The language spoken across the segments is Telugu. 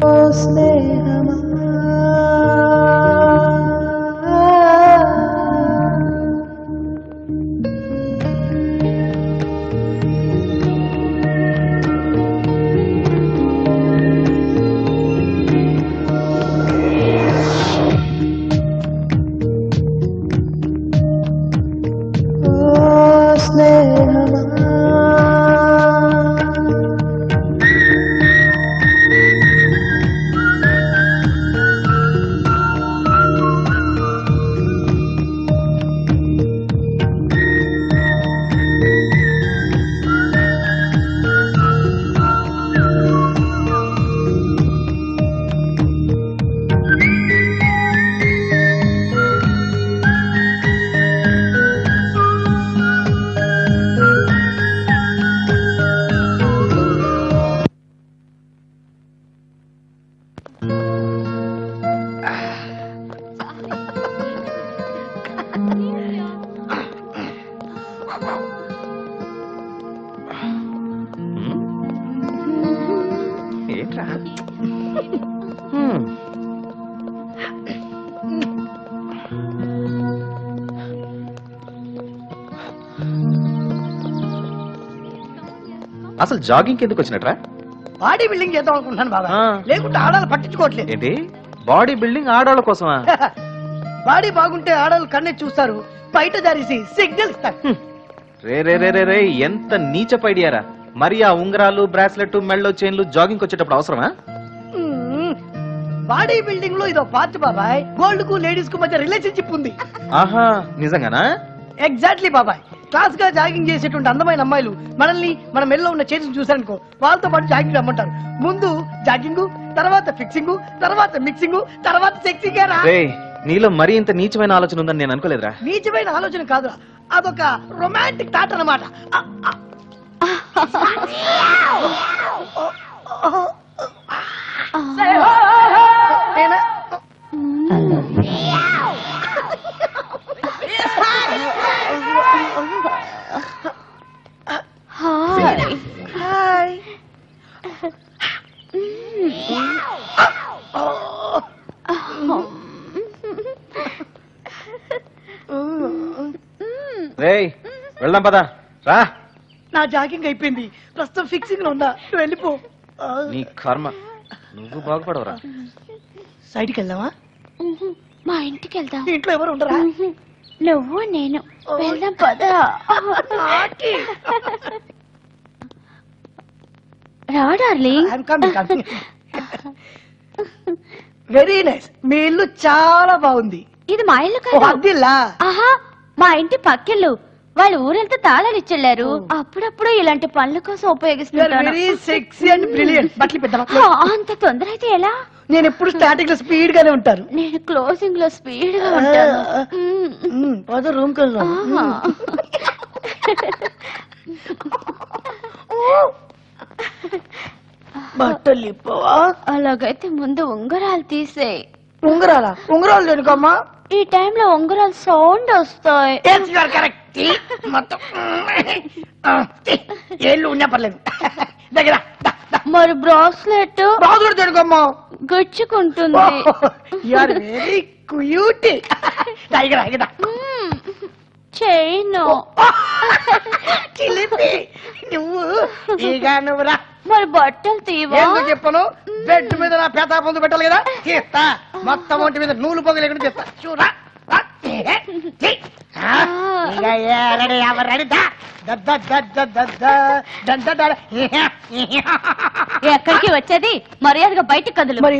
closely. అసలు జాగింగ్ ఎందుకు వచ్చినట్రా బాడీ బిల్డింగ్ చేద్దాం అనుకుంటున్నాను బాబా లేకుంటే ఆడాలు పట్టించుకోవట్లేదు ఏంటి బాడీ బిల్డింగ్ ఆడవాళ్ళ కోసమా బాడీ బాగుంటే ఆడాలు కన్నే చూస్తారు బయట దారిసి సిగ్నల్ ఇస్తారు రే ఎంత నీచ పైడియారా మరి ఆ ఉంగరాలు బ్రాస్లెట్ మెళ్ళో చైన్లు జాగింగ్ వచ్చేటప్పుడు అవసరమా బాడీ బిల్డింగ్ లో ఇదో పార్ట్ బాబాయ్ గోల్డ్ కు లేడీస్ కు మధ్య రిలేషన్షిప్ ఉంది ఆహా నిజంగానా ఎగ్జాక్ట్లీ బాబాయ్ క్లాస్ గా జాగింగ్ చేసేటువంటి అందమైన అమ్మాయిలు మనల్ని మన మెల్లో ఉన్న చేతిని చూసారనుకో వాళ్ళతో పాటు జాగింగ్ రమ్మంటారు ముందు జాగింగ్ తర్వాత ఫిక్సింగ్ తర్వాత మిక్సింగ్ తర్వాత సెక్సింగ్ నీలో మరీ ఇంత నీచమైన ఆలోచన ఉందని నేను అనుకోలేదురా నీచమైన ఆలోచన కాదురా అదొక రొమాంటిక్ థాట్ అనమాట హాయ్ హాయ్ mm. రేయ్ వెళ్దాం పదా రా నా జాగింగ్ అయిపోయింది ప్రస్తుతం ఫిక్సింగ్ లో ఉన్నా వెళ్ళిపో నీ కర్మ నువ్వు బాగుపడవరా సైడ్కి వెళ్దామా మా ఇంటికి వెళ్దాం ఇంట్లో ఎవరు ఉండరా mm-hmm. నువ్వు నేను వెళ్దాం పద వెరీ నైస్ మీ ఇల్లు చాలా బాగుంది ఇది మా ఇల్లు మా ఇంటి పక్కిల్లు వాళ్ళు ఊరంతా తాళాలు ఇచ్చెళ్లారు అప్పుడప్పుడు ఇలాంటి పనుల కోసం ఉపయోగిస్తున్నారు వెరీ సెక్సీ అండ్ బ్రిలియంట్ బట్టలు అంత తొందర అయితే ఎలా నేను ఎప్పుడు స్టార్టింగ్ లో స్పీడ్ గానే ఉంటాను నేను క్లోజింగ్ లో స్పీడ్ గా ఉంటాను పద రూమ్ బట్టలు ఇప్పవా అలాగైతే ముందు ఉంగరాలు తీసే ఉంగరాలా ఉంగరాలు దేనికమ్మా ఈ టైంలో ఉంగరాలు సౌండ్ వస్తాయి ఏళ్ళు ఉన్నా పర్లేదు దగ్గర మరి బ్రాస్లెట్ గుచ్చుకుంటుంది యు వెరీ క్యూట్ దగ్గర చిలిపి నువ్వు ఇక నువ్వురా మరి బట్టలు తీవా చెప్పను బెడ్ మీద నా పేతా పొందు పెట్టాలి కదా తీస్తా మొత్తం ఒంటి మీద నూలు పొగ లేకుండా చేస్తా చూడా ఎక్కడికి వచ్చేది మర్యాదగా బయటికి కదులు మరి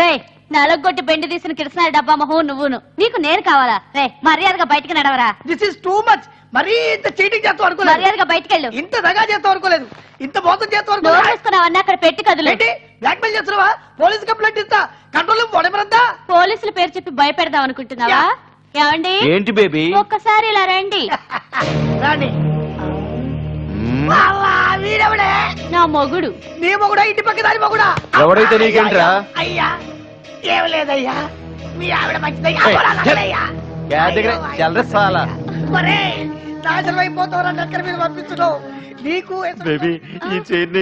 రే నలగొట్టి బెండి తీసిన కిరసనాల డబ్బా మహో నువ్వును నీకు నేను కావాలా రే మర్యాదగా బయటికి నడవరా దిస్ ఇస్ టూ మచ్ మరీ ఇంత చీటింగ్ చేస్తూ అనుకోలేదు మర్యాదగా బయటకెళ్ళు ఇంత దగా చేస్తూ అనుకోలేదు ఇంత మోసం చేస్తూ డోర్ అనుకోలేదు వేసుకున్నావన్నా అక్కడ పెట్టి కదులు ఏంటి బ్లాక్ చేస్తున్నావా పోలీస్ కంప్లైంట్ ఇస్తా కంట్రోల్ వడమరద్దా పోలీసుల పేరు చెప్పి భయపెడదాం అనుకుంటున్నావా ఏమండి ఏంటి బేబీ ఒక్కసారి ఇలా రండి రాని వీడెవడే నా మొగుడు నీ మొగుడా ఇంటి పక్క దాని మొగుడా ఎవడైతే నీకేంట్రా? అయ్యా ఏం మీ ఆవిడ మంచిదయ్యా ఏయ్, పోరా, నాకులయ్యా. యాదగిరి, నాశనం అయిపోతావు నన్ను ఎక్కడ మీద పంపించడం నీకు బేబీ ఈ చైన్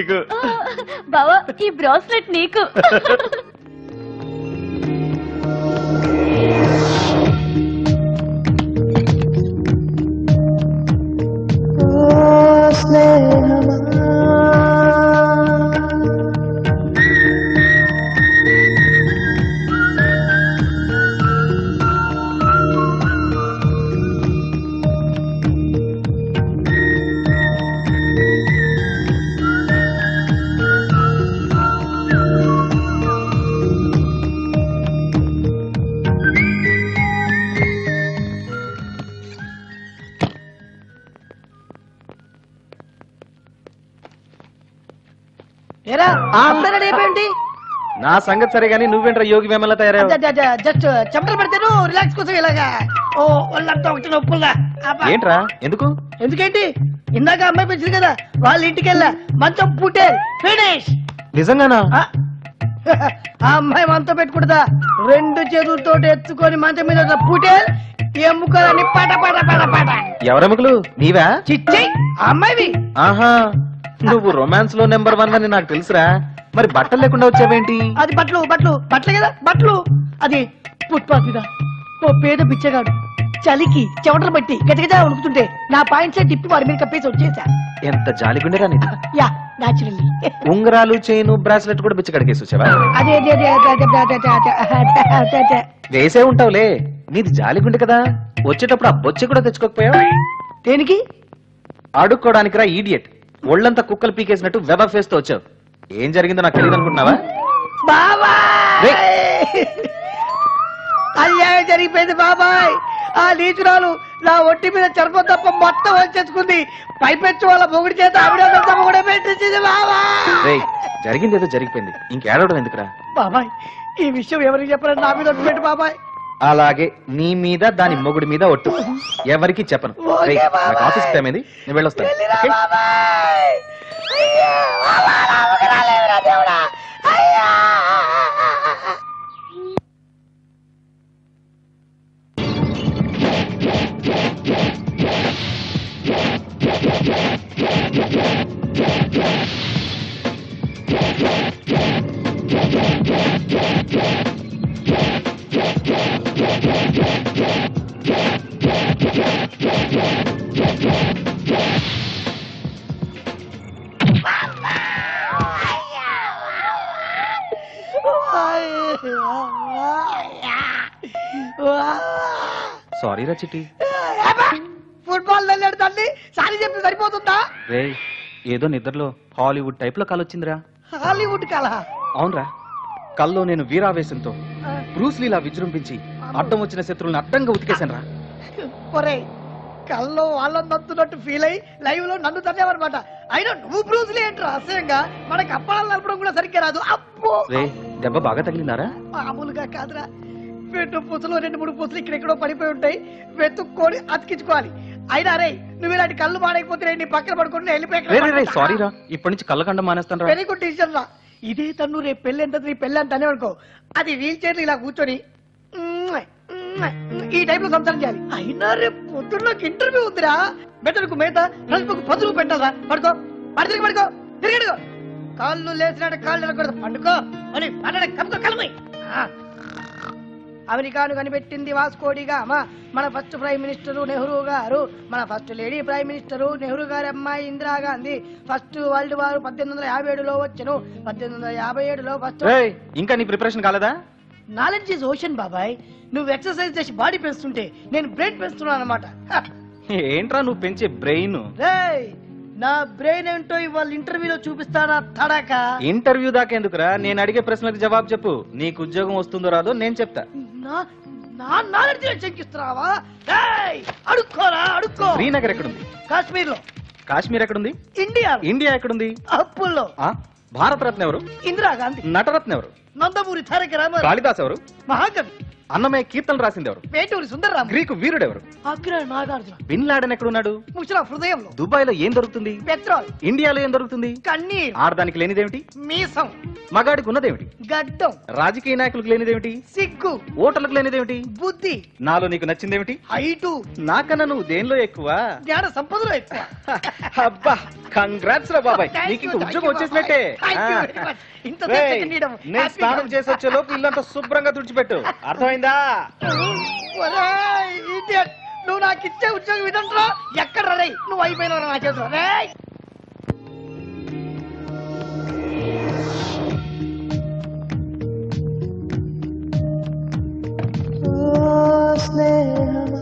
బ్రాస్లెట్ నీకు Christmas. నా సంగతి సరే గానీ నువ్వేంట్రా యోగి మేమల్లా తయారయ్యావు జస్ట్ చెమటలు పడితేను రిలాక్స్ కోసం ఇలాగా ఓ ఒకటి ఏంట్రా ఎందుకు ఎందుకేంటి ఇందాక అమ్మాయి పెంచింది కదా వాళ్ళ ఇంటికి వెళ్ళా మంచం పూటే ఫినిష్ నిజంగానా ఆ అమ్మాయి మంచం పెట్టుకుంటుందా రెండు చేతులతో ఎత్తుకొని మంచం మీద పూటే పుట్టే ఎముకలని పాట పాట పాట పాట ఎవరెముకలు నీవా చిచ్చి ఆ అమ్మాయివి ఆహా నువ్వు రొమాన్స్ లో నెంబర్ వన్ అని నాకు తెలుసురా మరి బట్టలు లేకుండా వచ్చావేంటి అది బట్టలు బట్టలు బట్టలు కదా బట్టలు అది ఫుట్పాత్ మీద ఓ పేద పిచ్చగాడు చలికి చెమటలు బట్టి గజగజ ఉడుకుతుంటే నా పాయింట్ సెట్ తిప్పి వారి మీద కప్పేసి వచ్చేసా ఎంత జాలిగుండేరా నీది యా నాచురల్లీ ఉంగరాలు చైను బ్రాస్లెట్ కూడా బిచ్చకడికేసి వచ్చావా అదే వేసే ఉంటావులే నీది జాలిగుండే కదా వచ్చేటప్పుడు ఆ బొచ్చె కూడా తెచ్చుకోకపోయావా దేనికి రా ఈడియట్ ఒళ్ళంతా కుక్కలు పీకేసినట్టు వెదర్ ఫేస్ తో వచ్చావు ఏం జరిగిందో నాకు తెలియదు అనుకుంటున్నావా అన్యాయం జరిగిపోయింది బాబాయ్ ఆ నీచురాలు నా ఒంటి మీద చర్మం తప్ప మొత్తం వచ్చేసుకుంది పైపెచ్చు వాళ్ళ పొగిడి చేత పెట్టించింది బాబాయ్ జరిగింది ఏదో జరిగిపోయింది ఇంకేడవడం ఎందుకురా బాబాయ్ ఈ విషయం ఎవరికి చెప్పారని నా మీద పెట్టు బాబాయ్ అలాగే నీ మీద దాని మొగుడి మీద ఒట్టు ఎవరికి చెప్పను రేయ్, నాకు ఆఫీస్ టైం అయింది నేను వెళ్ళొస్తాను yeah. సారీ రా చిట్టి ఫుట్బాల్ వెళ్ళాడు తల్లి సారీ చెప్పి సరిపోతుందా రే ఏదో నిద్రలో హాలీవుడ్ టైప్ లో కళ వచ్చిందిరా హాలీవుడ్ కళ అవునరా కల్లో నేను వీరావేశంతో బ్రూస్ లీలా విజృంభించి అడ్డం వచ్చిన శత్రువులను అడ్డంగా ఉతికేశాను రా కళ్ళలో వాళ్ళని నత్తున్నట్టు ఫీల్ అయ్యి లైవ్ లో నన్ను తన్నేవన్నమాట అయినా నువ్వు బ్రూజ్ ఏంట్రా అసహ్యంగా మనకి అప్పాలు నలపడం కూడా సరిగ్గా రాదు అప్పు దెబ్బ బాగా తగిలినారా మామూలుగా కాదురా పెట్టు పూసలు రెండు మూడు పూసలు ఇక్కడెక్కడో పడిపోయి ఉంటాయి వెతుక్కొని అతికించుకోవాలి అయినా రే నువ్వు ఇలాంటి కళ్ళు మాడైపోతే నీ పక్కన పడుకుని వెళ్ళిపోయి సారీ రా ఇప్పటి నుంచి కళ్ళు కండ మానేస్తాను వెరీ గుడ్ రా ఇదే తను రేపు పెళ్ళి ఎంత పెళ్ళి అంత అనుకో అది వీల్ చైర్ ఇలా కూర్చొని ఈ లో సంసారం చేయాలి అయినా రేపు పొద్దున్న నాకు ఇంటర్వ్యూ ఉందిరా బెటర్కు మేత రజపుకు పదులు పెట్టాలా పడుకో పడుతుంది పడుకో తిరిగడుకో కాళ్ళు లేచినాడు కాళ్ళు వెళ్ళకూడదు పండుకో అని పడడ కప్పుకో కలమై అమెరికాను కనిపెట్టింది వాస్కోడిగా అమ్మా మన ఫస్ట్ ప్రైమ్ మినిస్టర్ నెహ్రూ గారు మన first lady prime minister Nehru గారి అమ్మాయి ఇందిరాగాంధీ ఫస్ట్ వరల్డ్ వార్ పద్దెనిమిది వందల యాభై ఏడులో వచ్చను పద్దెనిమిది వందల యాభై ఏడులో ఫస్ట్ ఇంకా నీ ప్రిపరేషన్ కాలేదా నాలెడ్జ్ ఇస్ ఓషన్ బాబాయ్ నువ్వు ఎక్సర్సైజ్ చేసి బాడీ పెంచుతుంటే నేను బ్రెయిన్ పెంచుతున్నాను అనమాట ఏంట్రా నువ్వు పెంచే బ్రెయిన్ నా బ్రెయిన్ ఏంటో ఇవాళ ఇంటర్వ్యూలో చూపిస్తానా తడాక ఇంటర్వ్యూ దాకా ఎందుకురా నేను అడిగే ప్రశ్నలకు జవాబు చెప్పు నీకు ఉద్యోగం వస్తుందో రాదో నేను చెప్తా నా నాలెడ్జ్ చెక్కిస్తున్నావా అడుక్కోరా అడుక్కో శ్రీనగర్ ఎక్కడుంది కాశ్మీర్ లో కాశ్మీర్ ఎక్కడుంది ఇండియా ఇండియా ఎక్కడుంది అప్పుల్లో భారతరత్న ఎవరు ఇందిరాగాంధీ నటరత్న ఎవరు నందమూరి తారక రామారావు కాళిదాస్ ఎవరు మహాకవి అన్నమయ్య కీర్తన రాసింది ఎవరు వేటూరి సుందరరామ్ గ్రీకు వీరుడు ఎవరు అగ్ర నాగార్జున బిన్ లాడన్ ఎక్కడ ఉన్నాడు ముసలా హృదయంలో దుబాయ్ లో ఏం దొరుకుతుంది పెట్రోల్ ఇండియాలో ఏం దొరుకుతుంది కన్నీర్ ఆడదానికి లేనిదేమిటి మీసం మగాడికి ఉన్నదేమిటి గడ్డం రాజకీయ నాయకులకు లేనిదేమిటి సిగ్గు ఓటర్లకు లేనిదేమిటి బుద్ధి నాలో నీకు నచ్చిందేమిటి హైటు నాకన్నా నువ్వు దేనిలో ఎక్కువ జ్ఞాన సంపదలో ఎక్కువ అబ్బా కంగ్రాట్స్ రా బాబాయ్ నీకు ఇంకా ఉద్యోగం వచ్చేసినట్టే నేను స్నానం చేసి వచ్చే లోపు ఇల్లంతా శుభ్రంగా తుడిచిపెట్టు అర్థమైంది అర్థమైందా నువ్వు నాకు ఇచ్చే ఉద్యోగం ఇదంటరా ఎక్కడ రై నువ్వు అయిపోయినావు నా చేతులు రే స్నేహమా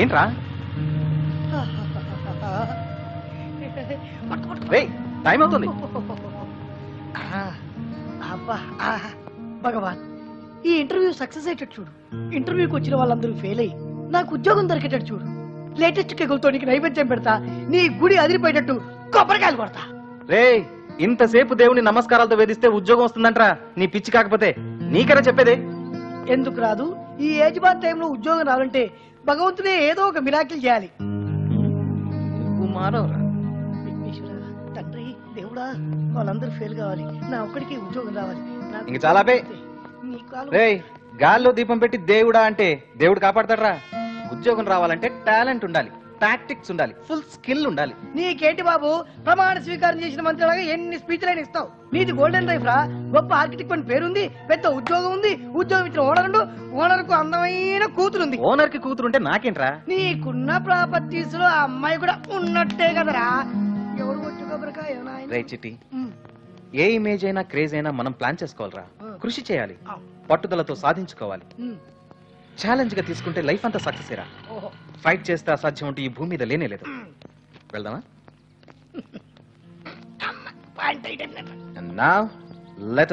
ఏంట్రా టైం అవుతుంది భగవాన్ ఈ ఇంటర్వ్యూ సక్సెస్ అయ్యేటట్టు చూడు ఇంటర్వ్యూకి వచ్చిన వాళ్ళందరూ ఫెయిల్ అయ్యి నాకు ఉద్యోగం దొరికేటట్టు చూడు లేటెస్ట్ కెగులతో నీకు నైవేద్యం పెడతా నీ గుడి అదిరిపోయేటట్టు కొబ్బరికాయలు కొడతా రే ఇంతసేపు దేవుని నమస్కారాలతో వేధిస్తే ఉద్యోగం వస్తుందంట్రా నీ పిచ్చి కాకపోతే నీకైనా చెప్పేదే ఎందుకు రాదు ఈ ఏజ్ టైంలో ఉద్యోగం రావాలంటే భగవంతుడే ఏదో ఒక మిరాకిల్ చేయాలి మానవరా తండ్రి దేవుడా వాళ్ళందరూ ఫెయిల్ కావాలి నా ఒక్కడికి ఉద్యోగం రావాలి చాలా రేయ్ గాల్లో దీపం పెట్టి దేవుడా అంటే దేవుడు కాపాడతాడరా ఉద్యోగం రావాలంటే టాలెంట్ ఉండాలి టాక్టిక్స్ ఉండాలి ఫుల్ స్కిల్ ఉండాలి నీకేంటి బాబు ప్రమాణ స్వీకారం చేసిన మంత్రిలాగా ఎన్ని స్పీచ్లైనా ఇస్తావు నీది గోల్డెన్ లైఫ్ రా గొప్ప ఆర్కిటెక్ట్ అని పేరుంది పెద్ద ఉద్యోగం ఉంది ఉద్యోగం ఇచ్చిన ఓనర్ ఓనర్ కు అందమైన కూతురు ఉంది ఓనర్ కి కూతురు ఉంటే నాకేంట్రా నీకున్న ప్రాపర్టీస్ లో ఆ అమ్మాయి కూడా ఉన్నట్టే కదరా ఎవరు ఏ ఇమేజ్ అయినా క్రేజ్ అయినా మనం ప్లాన్ చేసుకోవాలరా కృషి చేయాలి పట్టుదలతో సాధించుకోవాలి ఛాలెంజ్ గా తీసుకుంటే లైఫ్ అంతా సక్సెస్ రా ఫైట్ చేస్తే అసాధ్యం ఉంటే ఈ భూమి మీద లేనే లేదు వెళ్దామా And now, let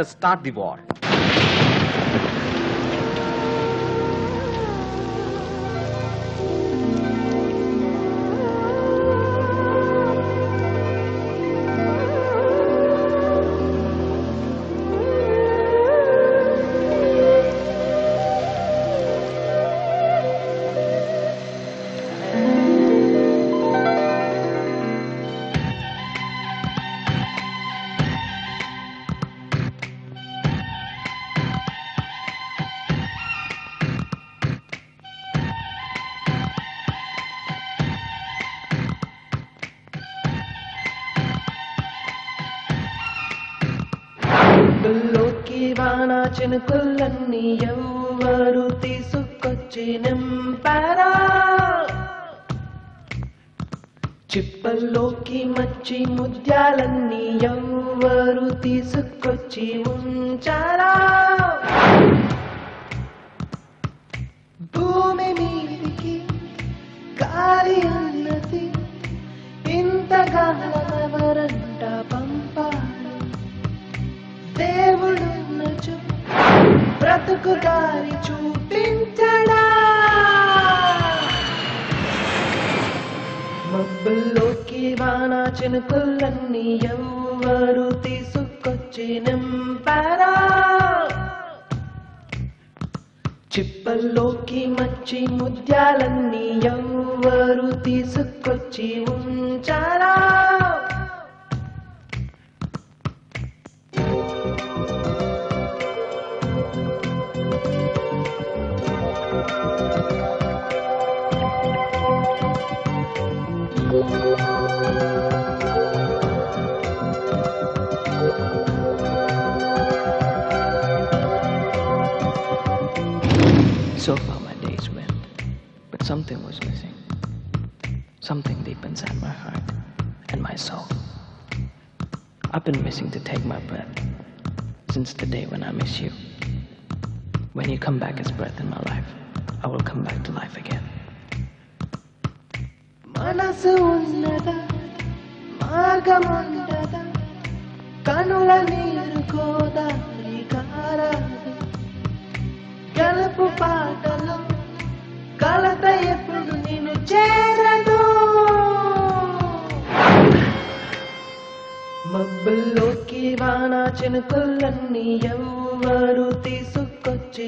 ఎవరు తీసుకొచ్చి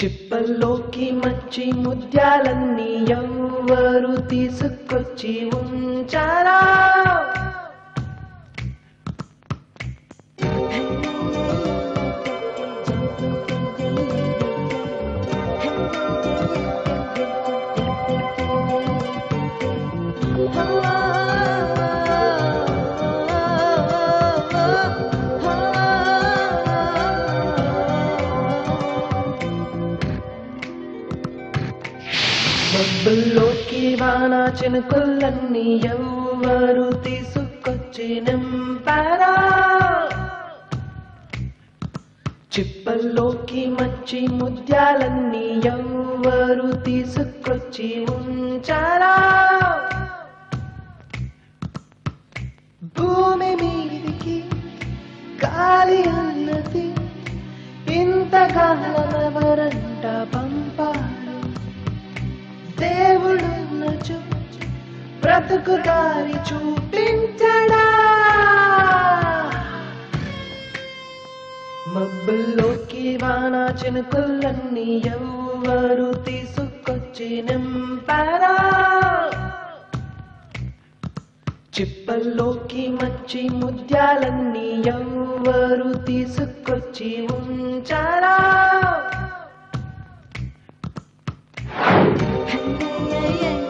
చిప్పల్లోకి మంచి ముత్యాలన్నీ ఎవ్వరు తీసుకొచ్చి ఉంచారా కానుకలన్నీ ఎవ్వరు తీసుకొచ్చి నింపారా చిప్పల్లోకి మంచి ముత్యాలన్నీ ఎవ్వరు తీసుకొచ్చి ఉంచారా భూమి మీదికి గాలి అన్నది ఇంతకాలమవరంట పంపారు దేవుడున్నచు బ్రతుకు దారి చూపించడా మబ్బుల్లోకి కుల్లన్ని చినుకులన్నీ ఎవరు తీసుకొచ్చి నింపరా చిప్పల్లోకి మంచి ముద్యాలన్నీ ఎవరు తీసుకొచ్చి ఉంచారా yeah, yeah.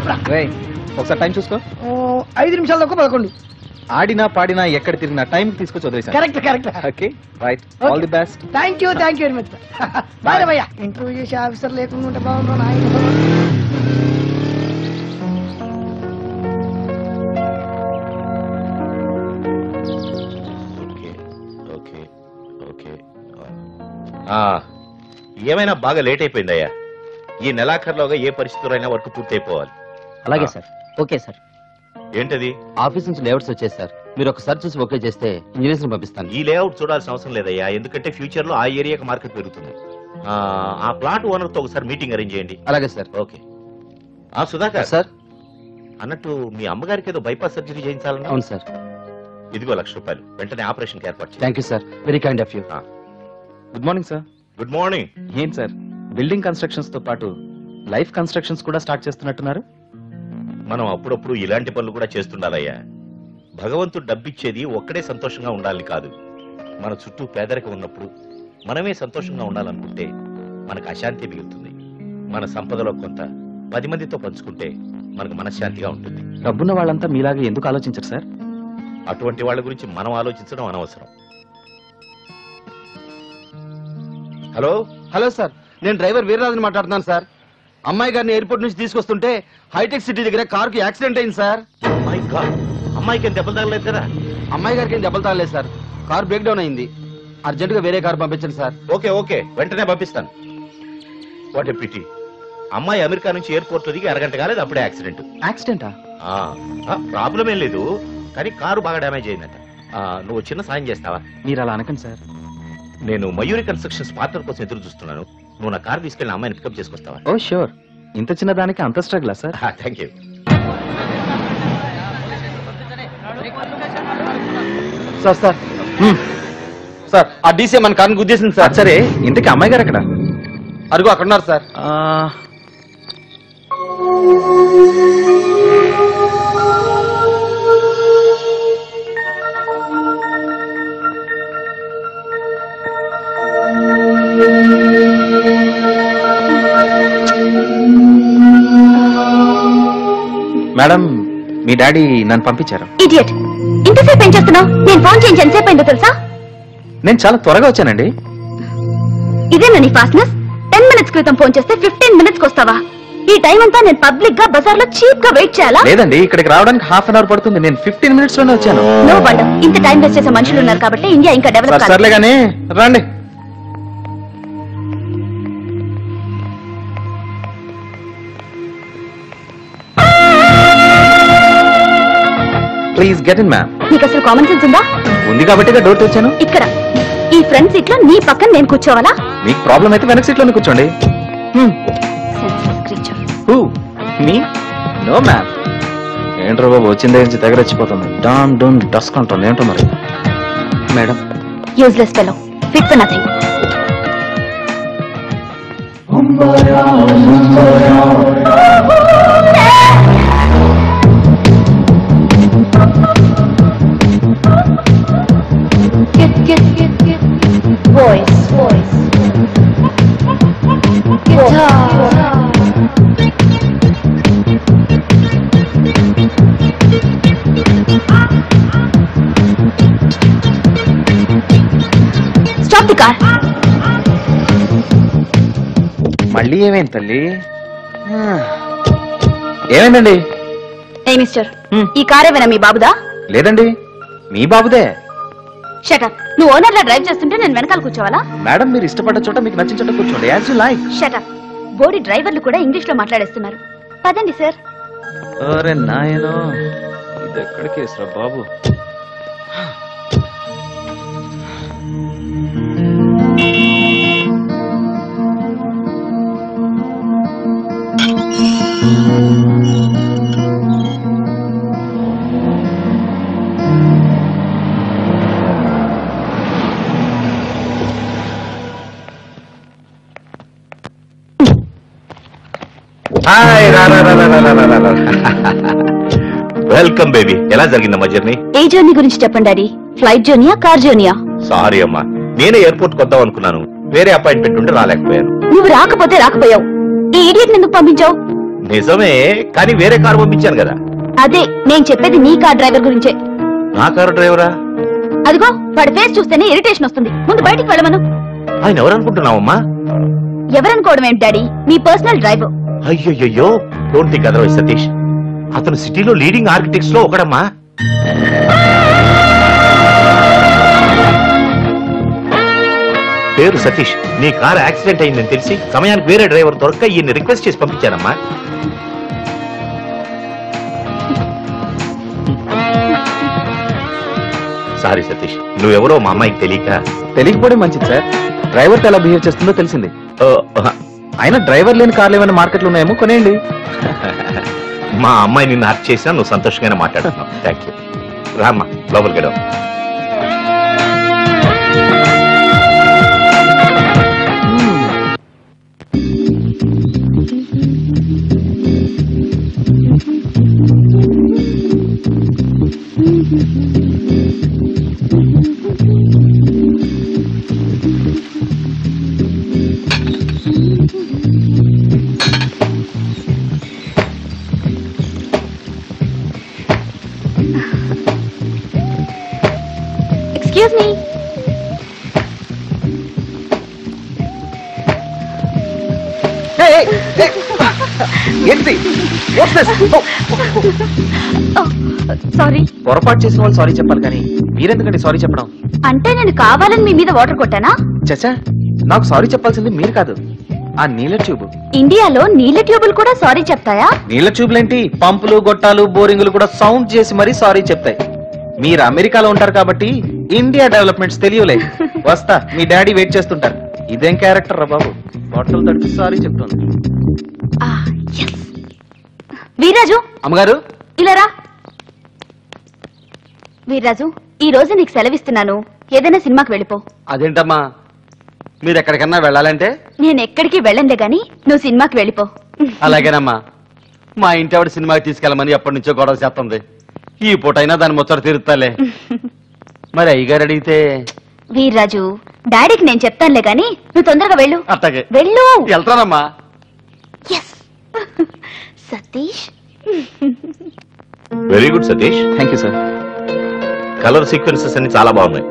ఆపరా ఒకసారి టైం చూసుకో ఐదు నిమిషాల దాకా పదకొండు ఆడినా పాడినా ఎక్కడ తిరిగినా టైం తీసుకొచ్చి వదిలేసాను correct correct okay right all the best thank you thank you very much bye భయ్యా ఇంటర్వ్యూ చేసే ఆఫీసర్ లేకుండా ఉంటే బాగుండు నాయన ఓకే ఓకే ఓకే ఆ, ఏమైనా బాగా లేట్ అయిపోయిందయ్యా ఈ నెలాఖరులోగా ఏ పరిస్థితుల్లో అయినా పూర్తి అయిపోవాలి అలాగే సార్ ఓకే సార్ ఏంటది ఆఫీస్ నుంచి లేఅవుట్స్ వచ్చేసి సార్ మీరు ఒకసారి చూసి ఓకే చేస్తే ఇంజనీర్స్ పంపిస్తాను ఈ లేఅవుట్ చూడాల్సిన అవసరం లేదయ్యా ఎందుకంటే ఫ్యూచర్ లో ఆ ఏరియాకి మార్కెట్ పెరుగుతుంది ఆ ప్లాట్ ఓనర్ తో ఒకసారి మీటింగ్ అరేంజ్ చేయండి అలాగే సార్ ఓకే ఆ సుధాకర్ సార్ అన్నట్టు మీ అమ్మగారికి ఏదో బైపాస్ సర్జరీ చేయించాలని అవును సార్ ఇదిగో లక్ష రూపాయలు వెంటనే ఆపరేషన్ ఏర్పాటు thank you sir very kind of you good morning sir good morning ఏం సార్ బిల్డింగ్ కన్స్ట్రక్షన్స్ తో పాటు లైఫ్ కన్స్ట్రక్షన్స్ కూడా స్టార్ట్ చేస్తున్నట్టున్నారు మనం అప్పుడప్పుడు ఇలాంటి పనులు కూడా చేస్తుండాలయ్యా భగవంతుడు డబ్బిచ్చేది ఒక్కడే సంతోషంగా ఉండాలని కాదు మన చుట్టూ పేదరికం ఉన్నప్పుడు మనమే సంతోషంగా ఉండాలనుకుంటే మనకు అశాంతి మిగులుతుంది మన సంపదలో కొంత పది మందితో పంచుకుంటే మనకు మనశ్శాంతిగా ఉంటుంది డబ్బున్న వాళ్ళంతా మీలాగే ఎందుకు ఆలోచించరు సార్ అటువంటి వాళ్ళ గురించి మనం ఆలోచించడం అనవసరం హలో హలో సార్ నేను డ్రైవర్ వీరరాజుని మాట్లాడుతున్నాను సార్ అమ్మాయి గారిని ఎయిర్పోర్ట్ నుంచి తీసుకొస్తుంటే హైటెక్ సిటీ దగ్గర కారుకి యాక్సిడెంట్ అయింది సార్ అమ్మాయికి ఏం దెబ్బలు తగలేదు కదా అమ్మాయి గారికి ఏం దెబ్బలు తాగలేదు సార్ కారు బ్రేక్ డౌన్ అయింది అర్జెంట్ గా వేరే కారు పంపించండి సార్ ఓకే ఓకే వెంటనే పంపిస్తాను వాట్ ఏ అమ్మాయి అమెరికా నుంచి ఎయిర్పోర్ట్ లో దిగి అరగంట కాలేదు అప్పుడే యాక్సిడెంట్ యాక్సిడెంటా ప్రాబ్లం ఏం లేదు కానీ కారు బాగా డ్యామేజ్ అయిందట నువ్వు చిన్న సాయం చేస్తావా మీరు అలా అనకండి సార్ నేను మయూరి కన్స్ట్రక్షన్స్ పార్ట్నర్ కోసం ఎదురు చూస్తున్నాను నువ్వు నా కార్ తీసుకెళ్ళి అమ్మాయిని పికప్ చేసుకొస్తావా ఓ షూర్ ఇంత చిన్న దానికి అంత స్ట్రగులా sir thank you sir sir sir ఆ డీసీ మన కారుని గుద్దేసింది సార్ సరే ఇంతకి అమ్మాయి గారు అక్కడ అరుగు అక్కడ ఉన్నారు సార్ మేడం మీ డాడీ నన్ను పంపించారు ఇడియట్ ఇంతసేపు ఏం చేస్తున్నావు నేను ఫోన్ చేయించి ఎంతసేపు అయిందో తెలుసా నేను చాలా త్వరగా వచ్చానండి ఇదేనా నీ ఫాస్ట్నెస్ టెన్ మినిట్స్ క్రితం ఫోన్ చేస్తే ఫిఫ్టీన్ మినిట్స్ వస్తావా ఈ టైం అంతా నేను పబ్లిక్ గా బజార్ లో చీప్ గా వెయిట్ చేయాలా లేదండి ఇక్కడికి రావడానికి హాఫ్ అన్ అవర్ పడుతుంది నేను ఫిఫ్టీన్ మినిట్స్ లోనే వచ్చాను నో ఇంత టైం వేస్ట్ చేసే మనుషులు ఉన్నారు కాబట్టి ఇండియా ఇంకా డెవలప్ సర్లే కానీ రండి ప్లీజ్ గెట్ ఇన్ మ్యామ్ నీకు అసలు కామన్ సెన్స్ ఉందా ఉంది కాబట్టి డోర్ తెచ్చాను ఇక్కడ ఈ ఫ్రంట్ సీట్ లో నీ పక్కన నేను కూర్చోవాలా మీకు ప్రాబ్లం అయితే వెనక్ సీట్ లోనే కూర్చోండి మీ నో మ్యామ్ ఏంట్రో బాబు వచ్చింది దగ్గర నుంచి దగ్గరచ్చిపోతుంది డామ్ డూమ్ డస్క్ అంటుంది ఏంటో మరి madam useless fellow fit for nothing అంబరా అంబరా మళ్ళీ ఏమైంది తల్లి ఏమైందండి ఏ మిస్టర్ ఈ కార్ మీ బాబుదా లేదండి మీ బాబుదే షటప్ నువ్వు ఓనర్ లా డ్రైవ్ చేస్తుంటే నేను వెనకాల కూర్చోవాలా మేడం మీరు ఇష్టపడ్డ చోట మీకు నచ్చిన చోట కూర్చోండి యాజ్ యు లైక్ షటప్ బోడి డ్రైవర్లు కూడా ఇంగ్లీష్ లో మాట్లాడేస్తున్నారు పదండి సార్ అరే నాయనో ఇది ఎక్కడ కేసురా బాబు వెల్కమ్ బేబీ ఎలా జరిగిందమ్మా జర్నీ ఏ జర్నీ గురించి చెప్పండి డాడీ ఫ్లైట్ జర్నీయా కార్ జర్నీయా సారీ అమ్మా నేనే ఎయిర్పోర్ట్ కొద్దాం అనుకున్నాను వేరే అపాయింట్మెంట్ ఉంటే రాలేకపోయాను నువ్వు రాకపోతే రాకపోయావు ఈ ఇడియట్ ఎందుకు పంపించావు నిజమే కానీ వేరే కారు పంపించాను కదా అదే నేను చెప్పేది నీ కార్ డ్రైవర్ గురించే నా కారు డ్రైవరా అదిగో వాడి ఫేస్ చూస్తేనే ఇరిటేషన్ వస్తుంది ముందు బయటికి వెళ్ళమను ఆయన ఎవరనుకుంటున్నావమ్మా ఎవరనుకోవడం ఏంటి డాడీ నీ పర్సనల్ డ్రైవర్ అయ్యయ్యో డోంట్ థింక్ అదర్వైజ్ సతీష్ అతను సిటీలో లీడింగ్ ఆర్కిటెక్ట్స్ లో ఒకడమ్మా పేరు సతీష్ నీ కారు యాక్సిడెంట్ అయిందని తెలిసి సమయానికి వేరే డ్రైవర్ దొరక ఈయన్ని రిక్వెస్ట్ చేసి పంపించానమ్మా సారీ సతీష్ నువ్వెవరో మా అమ్మాయికి తెలియక తెలియకపోవడం మంచిది సార్ డ్రైవర్ ఎలా బిహేవ్ చేస్తుందో తెలిసింది అయినా డ్రైవర్ లేని కార్లు ఏమైనా మార్కెట్లు ఉన్నాయేమో కొనేయండి మా అమ్మాయి నిన్ను హర్చేసినా నువ్వు సంతోషంగానే మాట్లాడుతున్నావు థ్యాంక్ యూ రామ్మా లోపలికి ఏంటి సారీ oh, oh, oh. పొరపాటు చేసిన వాళ్ళు సారీ చెప్పాలి కానీ మీరెందుకండి సారీ చెప్పడం అంటే నేను కావాలని మీ మీద వాటర్ కొట్టానా చచ్చా నాకు సారీ చెప్పాల్సింది మీరు కాదు ఆ నీళ్ల ట్యూబ్ ఇండియాలో నీళ్ళ ట్యూబులు కూడా సారీ చెప్తాయా నీళ్ళ ఏంటి పంపులు గొట్టాలు బోరింగులు కూడా సౌండ్ చేసి మరీ సారీ చెప్తాయి మీరు అమెరికాలో ఉంటారు కాబట్టి ఇండియా డెవలప్మెంట్స్ తెలియలే వస్తా మీ డాడీ వెయిట్ చేస్తుంటారు ఇదేం క్యారెక్టర్ రా బాబు బాటిల్ తడిపి సారీ చెప్తుంది వీరాజు అమ్మగారు ఇలారా వీర్రాజు ఈ రోజు నీకు సెలవిస్తున్నాను ఏదైనా సినిమాకి వెళ్ళిపో అదేంటమ్మా మీరు ఎక్కడికన్నా వెళ్ళాలంటే నేను ఎక్కడికి వెళ్ళండే గాని నువ్వు సినిమాకి వెళ్ళిపో అలాగేనమ్మా మా ఇంటి ఆవిడ సినిమాకి తీసుకెళ్ళమని ఎప్పటి నుంచో గొడవ చేస్తుంది ఈ పూటైనా దాని ముచ్చట తీరుతాలే మరి అయ్యగారు అడిగితే వీర్రాజు డాడీకి నేను చెప్తానులే గాని నువ్వు తొందరగా వెళ్ళు అట్లాగే వెళ్ళు వెళ్తానమ్మా Satish very good Satish thank you sir colour sequences అన్ని చాలా బాగున్నాయి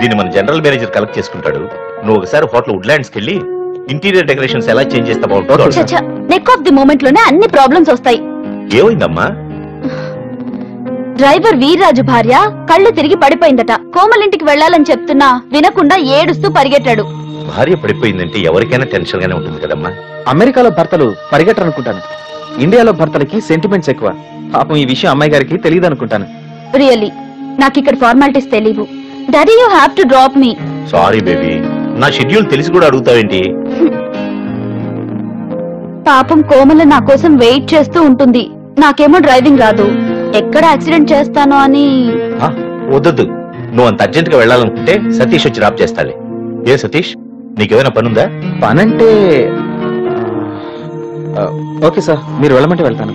దీన్ని మన జనరల్ మేనేజర్ కలెక్ట్ చేసుకుంటాడు నువ్వు ఒకసారి హోటల్ వుడ్లాండ్స్ కెళ్ళి ఇంటీరియర్ డెకరేషన్స్ ఎలా చేంజ్ చేస్తా బాగుంటావు నెక్ ఆఫ్ ది మూమెంట్ లోనే అన్ని ప్రాబ్లమ్స్ వస్తాయి ఏమైందమ్మా డ్రైవర్ వీర్రాజు భార్య కళ్ళు తిరిగి పడిపోయిందట కోమలింటికి వెళ్లాలని చెప్తున్నా వినకుండా ఏడుస్తూ పరిగెట్టాడు భార్య పడిపోయిందంటే ఎవరికైనా టెన్షన్ గానే ఉంటుంది కదమ్మా అమెరికాలో భర్తలు పరిగెట్టరు అనుకుంటాను ఇండియాలో భర్తలకి సెంటిమెంట్స్ ఎక్కువ పాపం ఈ విషయం అమ్మాయి గారికి తెలియదు అనుకుంటాను రియల్లీ నాకు ఇక్కడ ఫార్మాలిటీస్ తెలియవు daddy you have to drop me sorry baby నా షెడ్యూల్ తెలిసి కూడా అడుగుతావేంటి పాపం కోమల నా కోసం వెయిట్ చేస్తూ ఉంటుంది నాకేమో డ్రైవింగ్ రాదు ఎక్కడ యాక్సిడెంట్ చేస్తానో అని వద్దు నువ్వు అంత అర్జెంట్ గా వెళ్ళాలనుకుంటే సతీష్ వచ్చి డ్రాప్ చేస్తాలే ఏ సతీష్ నీకేమైనా పనుందా పనంటే ఓకే సార్ మీరు వెళ్ళమంటే వెళ్తాను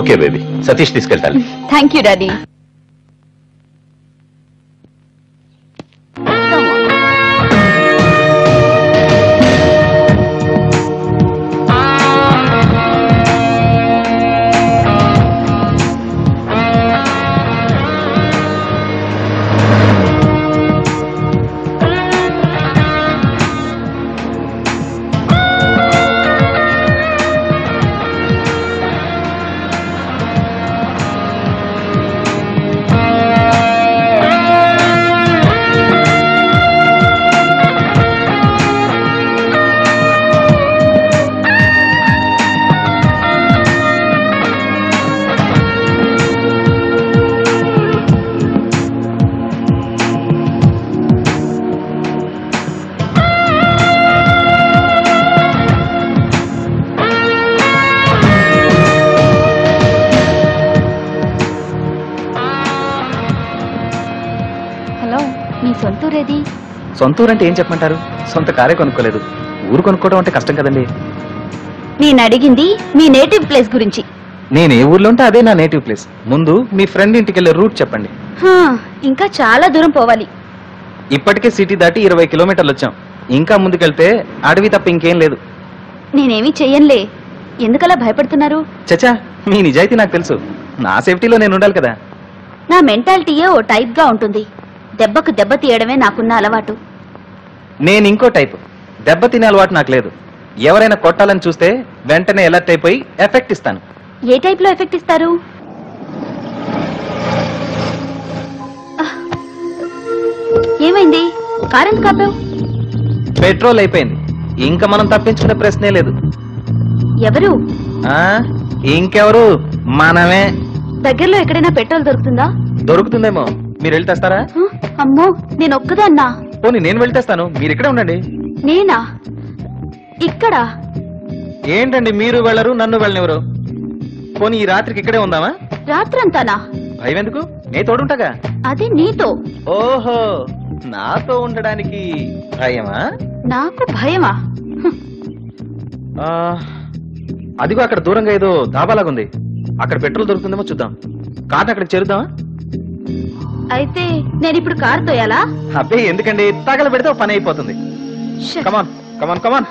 ఓకే బేబీ సతీష్ తీసుకెళ్తాను థ్యాంక్ యూ డాడీ సొంత ఊరంటే ఏం చెప్పమంటారు సొంత కారే కొనుక్కోలేదు ఊరు కొనుక్కోవడం అంటే కష్టం కదండి నేను అడిగింది మీ నేటివ్ ప్లేస్ గురించి నేను ఏ ఊర్లో ఉంటే అదే నా నేటివ్ ప్లేస్ ముందు మీ ఫ్రెండ్ ఇంటికి వెళ్ళే రూట్ చెప్పండి ఇంకా చాలా దూరం పోవాలి ఇప్పటికే సిటీ దాటి ఇరవై కిలోమీటర్లు వచ్చాం ఇంకా ముందుకెళ్తే అడవి తప్ప ఇంకేం లేదు నేనేమి చెయ్యంలే ఎందుకలా భయపడుతున్నారు చచా మీ నిజాయితీ నాకు తెలుసు నా సేఫ్టీలో నేను ఉండాలి కదా నా మెంటాలిటీయే ఓ టైప్గా ఉంటుంది దెబ్బకు దెబ్బ తీయడమే నాకున్న అలవాటు నేను ఇంకో టైప్ దెబ్బతినే అలవాటు నాకు లేదు ఎవరైనా కొట్టాలని చూస్తే వెంటనే ఎలర్ట్ అయిపోయి ఎఫెక్ట్ ఇస్తాను ఏ టైప్ లో ఎఫెక్ట్ ఇస్తారు ఏమైంది కారం కాపా పెట్రోల్ అయిపోయింది ఇంకా మనం తప్పించుకునే ప్రశ్నే లేదు ఎవరు ఇంకెవరు మనమే దగ్గరలో ఎక్కడైనా పెట్రోల్ దొరుకుతుందా దొరుకుతుందేమో మీరు వెళ్తేస్తారా అమ్మో నేను అన్నా పోనీ నేను వెళ్తేస్తాను మీరు ఇక్కడే ఉండండి నేనా ఇక్కడ ఏంటండి మీరు వెళ్ళరు నన్ను వెళ్ళనివ్వరు పోనీ ఈ రాత్రికి ఇక్కడే ఉందామా రాత్రంతానా భయం ఎందుకు నే తోడుంటాగా అది నీతో ఓహో నాతో ఉండడానికి భయమా నాకు భయమా అదిగో అక్కడ దూరంగా ఏదో దాబాలాగుంది అక్కడ పెట్రోల్ దొరుకుతుందేమో చూద్దాం కాదు అక్కడికి చేరుద్దామా అయితే నేను ఇప్పుడు కారు తోయాలా అబ్బే ఎందుకండి తగల పెడితే పని అయిపోతుంది కమాన్ కమాన్ కమాన్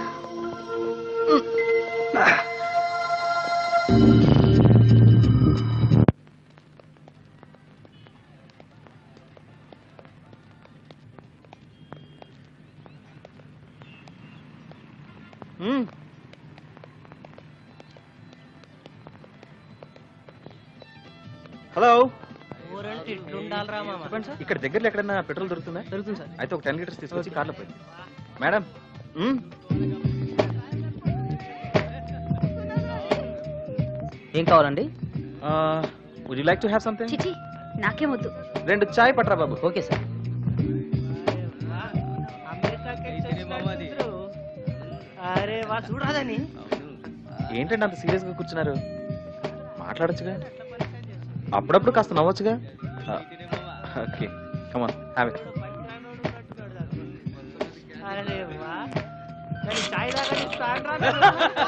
హలో ఇక్కడ దగ్గరలో ఎక్కడైనా పెట్రోల్ దొరుకుతుందా దొరుకుతుంది సార్ అయితే ఒక టెన్ లీటర్స్ తీసుకొచ్చి కార్లో పోయింది మేడం ఏం కావాలండి would you like to have something చిచి నాకేమొద్దు రెండు చాయ్ పట్రా బాబు ఓకే సార్ అరే వా చూడాలని ఏంటండి అంత సీరియస్ గా కూర్చున్నారు మాట్లాడొచ్చుగా అప్పుడప్పుడు కాస్త నవ్వచ్చుగా ఓకే కమాన్ హ్యావ్ అరే వాహ్ చాయ్ లాగా స్టార్ట్ రా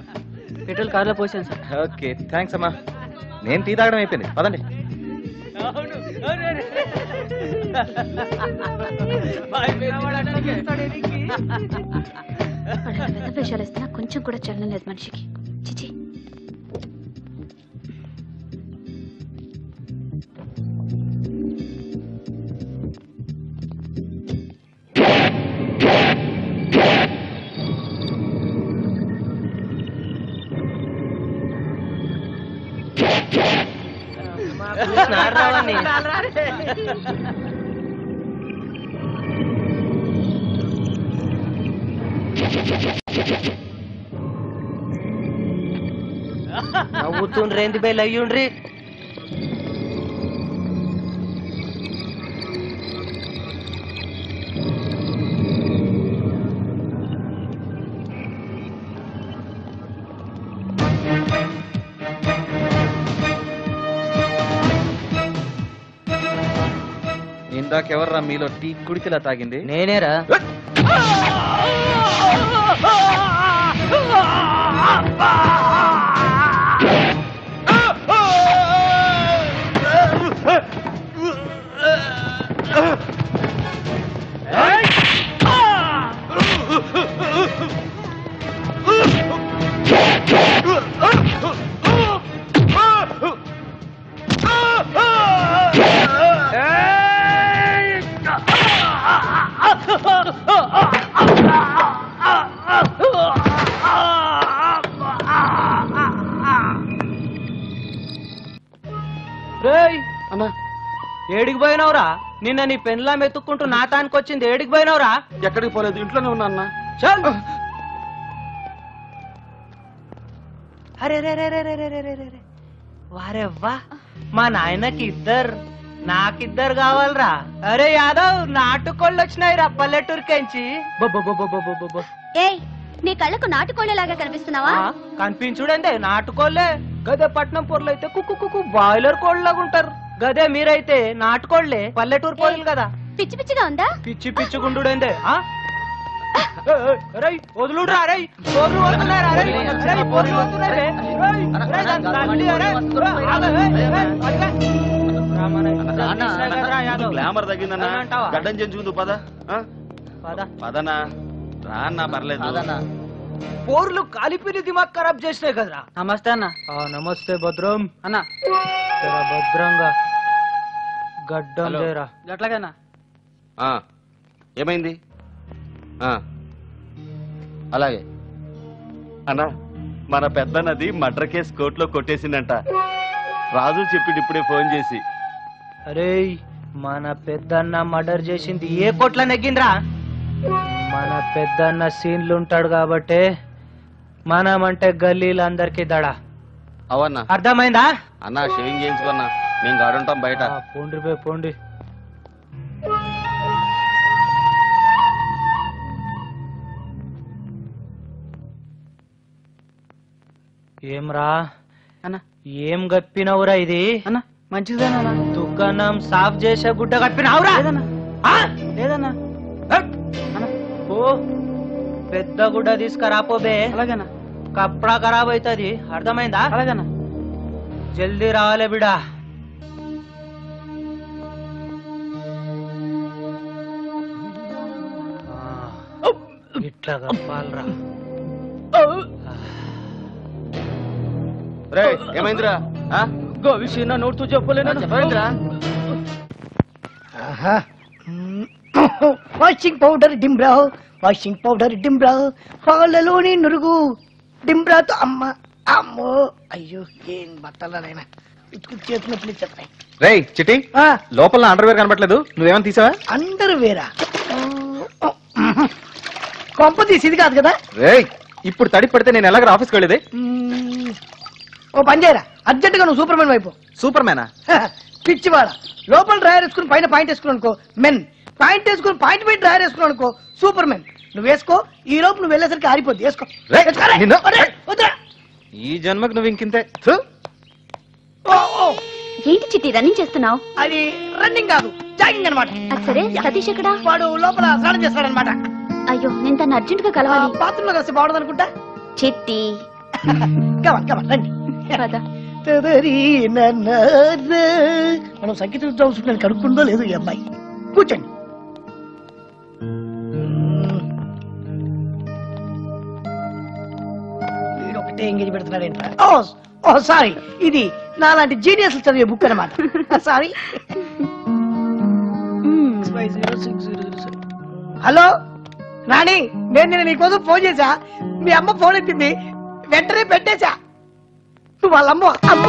పెట్రోల్ కార్లో పోసాను సార్ ఓకే థ్యాంక్స్ అమ్మా నేను టీ తాగడం అయిపోయింది పదండి కొంచెం కూడా చల్లం లేదు మనిషికి చిచి రావాలి నవ్వుతుండ్రేంది బయలు అయ్యుండ్రీ ఇందాకెవర్రా మీలో టీ కుడితిలా తాగింది నేనేరా Ah! నిన్న నీ పెన్లా మెతుక్కుంటూ నా వచ్చింది ఏడికి పోయినవరా ఎక్కడికి పోలేదు ఇంట్లోనే ఉన్నా చల్ మా నాయనకి ఇద్దరు నాకిద్దరు కావాలరా అరే యాదవ్ నాటుకోళ్ళు వచ్చినాయి రా పల్లెటూరుకెంచి నీ కళ్ళకు నాటుకోళ్ళేలాగా కనిపిస్తున్నావా కనిపించుడండి నాటుకోళ్ళే గదే పట్నం పొరలు అయితే కుక్కు కుక్కు బాయిలర్ కోళ్ళలాగా ఉంటారు గదే మీరైతే నాటుకోళ్లే పల్లెటూరు పోయింది కదా పిచ్చి పిచ్చిగా ఉందా పిచ్చి పిచ్చి గుండుడైందే ఆ గ్లామర్ తగ్గిందన్నా గడ్డం చెంచుకుందు పద పదనా రా అన్నా పర్లేదు పోర్లు కాలిపిని మాకు ఖరాబ్ చేసినాయి కదరా నమస్తే అన్న నమస్తే భద్రం అన్నా భద్రంగా గడ్డం లేరా గట్లగానా ఏమైంది అలాగే అన్నా మన పెద్ద నది మర్డర్ కేసు కోర్టులో కొట్టేసిందంట రాజు చెప్పిండు ఇప్పుడే ఫోన్ చేసి అరే మన పెద్దన్న మర్డర్ చేసింది ఏ కోట్ల నెగ్గిండ్రా మన పెద్దన్న సీన్లు ఉంటాడు కాబట్టి మనమంటే గల్లీలు అందరికీ దడా అవన్నా అర్థమైందా అన్నా షేవింగ్ చేయించుకున్నా మేము గాడుంటాం బయట పోండి బే పోండి ఏమ్రా ఏం గప్పినవురా ఇది మంచిదేనా దుకాణం సాఫ్ చేసే గుడ్డ గప్పినావురా లేదన్నా ఓ పెద్ద గుడ్డ తీసుకురాపోబే అలాగేనా కప్పడా ఖరాబ్ అవుతుంది అర్థమైందా అలాగేనా జల్దీ రావాలి బిడా ఇట్లా కప్పాలరా ఏమైందిరా ఇంకో విషయం నా నోటితో చెప్పలేను వాషింగ్ పౌడర్ డింబ్రా వాషింగ్ పౌడర్ డింబ్రా పాలలోని నురుగు డింబ్రాతో అమ్మ అమ్మో అయ్యో ఏం బట్టలనైనా చేసినట్లు చెప్పాయి రే చిటి లోపల అండర్వేర్ కనబట్లేదు నువ్వేమైనా తీసావా అండర్వేరా పంపు తీసింది కాదు కదా రే ఇప్పుడు తడి నేను ఎలాగ ఆఫీస్కి వెళ్ళేది ఓ పని చేయరా అర్జెంట్ గా నువ్వు సూపర్ మ్యాన్ వైపు సూపర్ మేనా పిచ్చివాడ లోపల డ్రైయర్ వేసుకుని పైన పాయింట్ వేసుకుని అనుకో మెన్ పాయింట్ వేసుకుని పాయింట్ పై డ్రైయర్ వేసుకుని అనుకో సూపర్ మెన్ నువ్వు వేసుకో ఈ లోపు నువ్వు వెళ్ళేసరికి ఆరిపోద్ది వేసుకో ఈ జన్మకు నువ్వు ఇంకింతే ఓ, ఓ, ఏంటి చిట్టి రన్నింగ్ చేస్తున్నావు అది రన్నింగ్ కాదు జాగింగ్ అనమాట సరే సతీష్ ఇక్కడ వాడు లోపల స్నానం చేస్తాడనమాట అయ్యో నేను తను అర్జెంట్ గా కలవాలి బాత్రూమ్ లో కలిసి బాగుండదు అనుకుంటా చెట్టి కమన్ కమన్ రండి తదరి మనం సంగీత విద్వాంసుడు లేదు ఈ అమ్మాయి కూర్చోండి ఇది నాలాంటి జీనియస్ బుక్ హలో రాణి నేను నేను నీకోసం ఫోన్ చేశా మీ అమ్మ ఫోన్ ఎత్తింది వెంటనే పెట్టేశా వాళ్ళమ్మ అమ్మ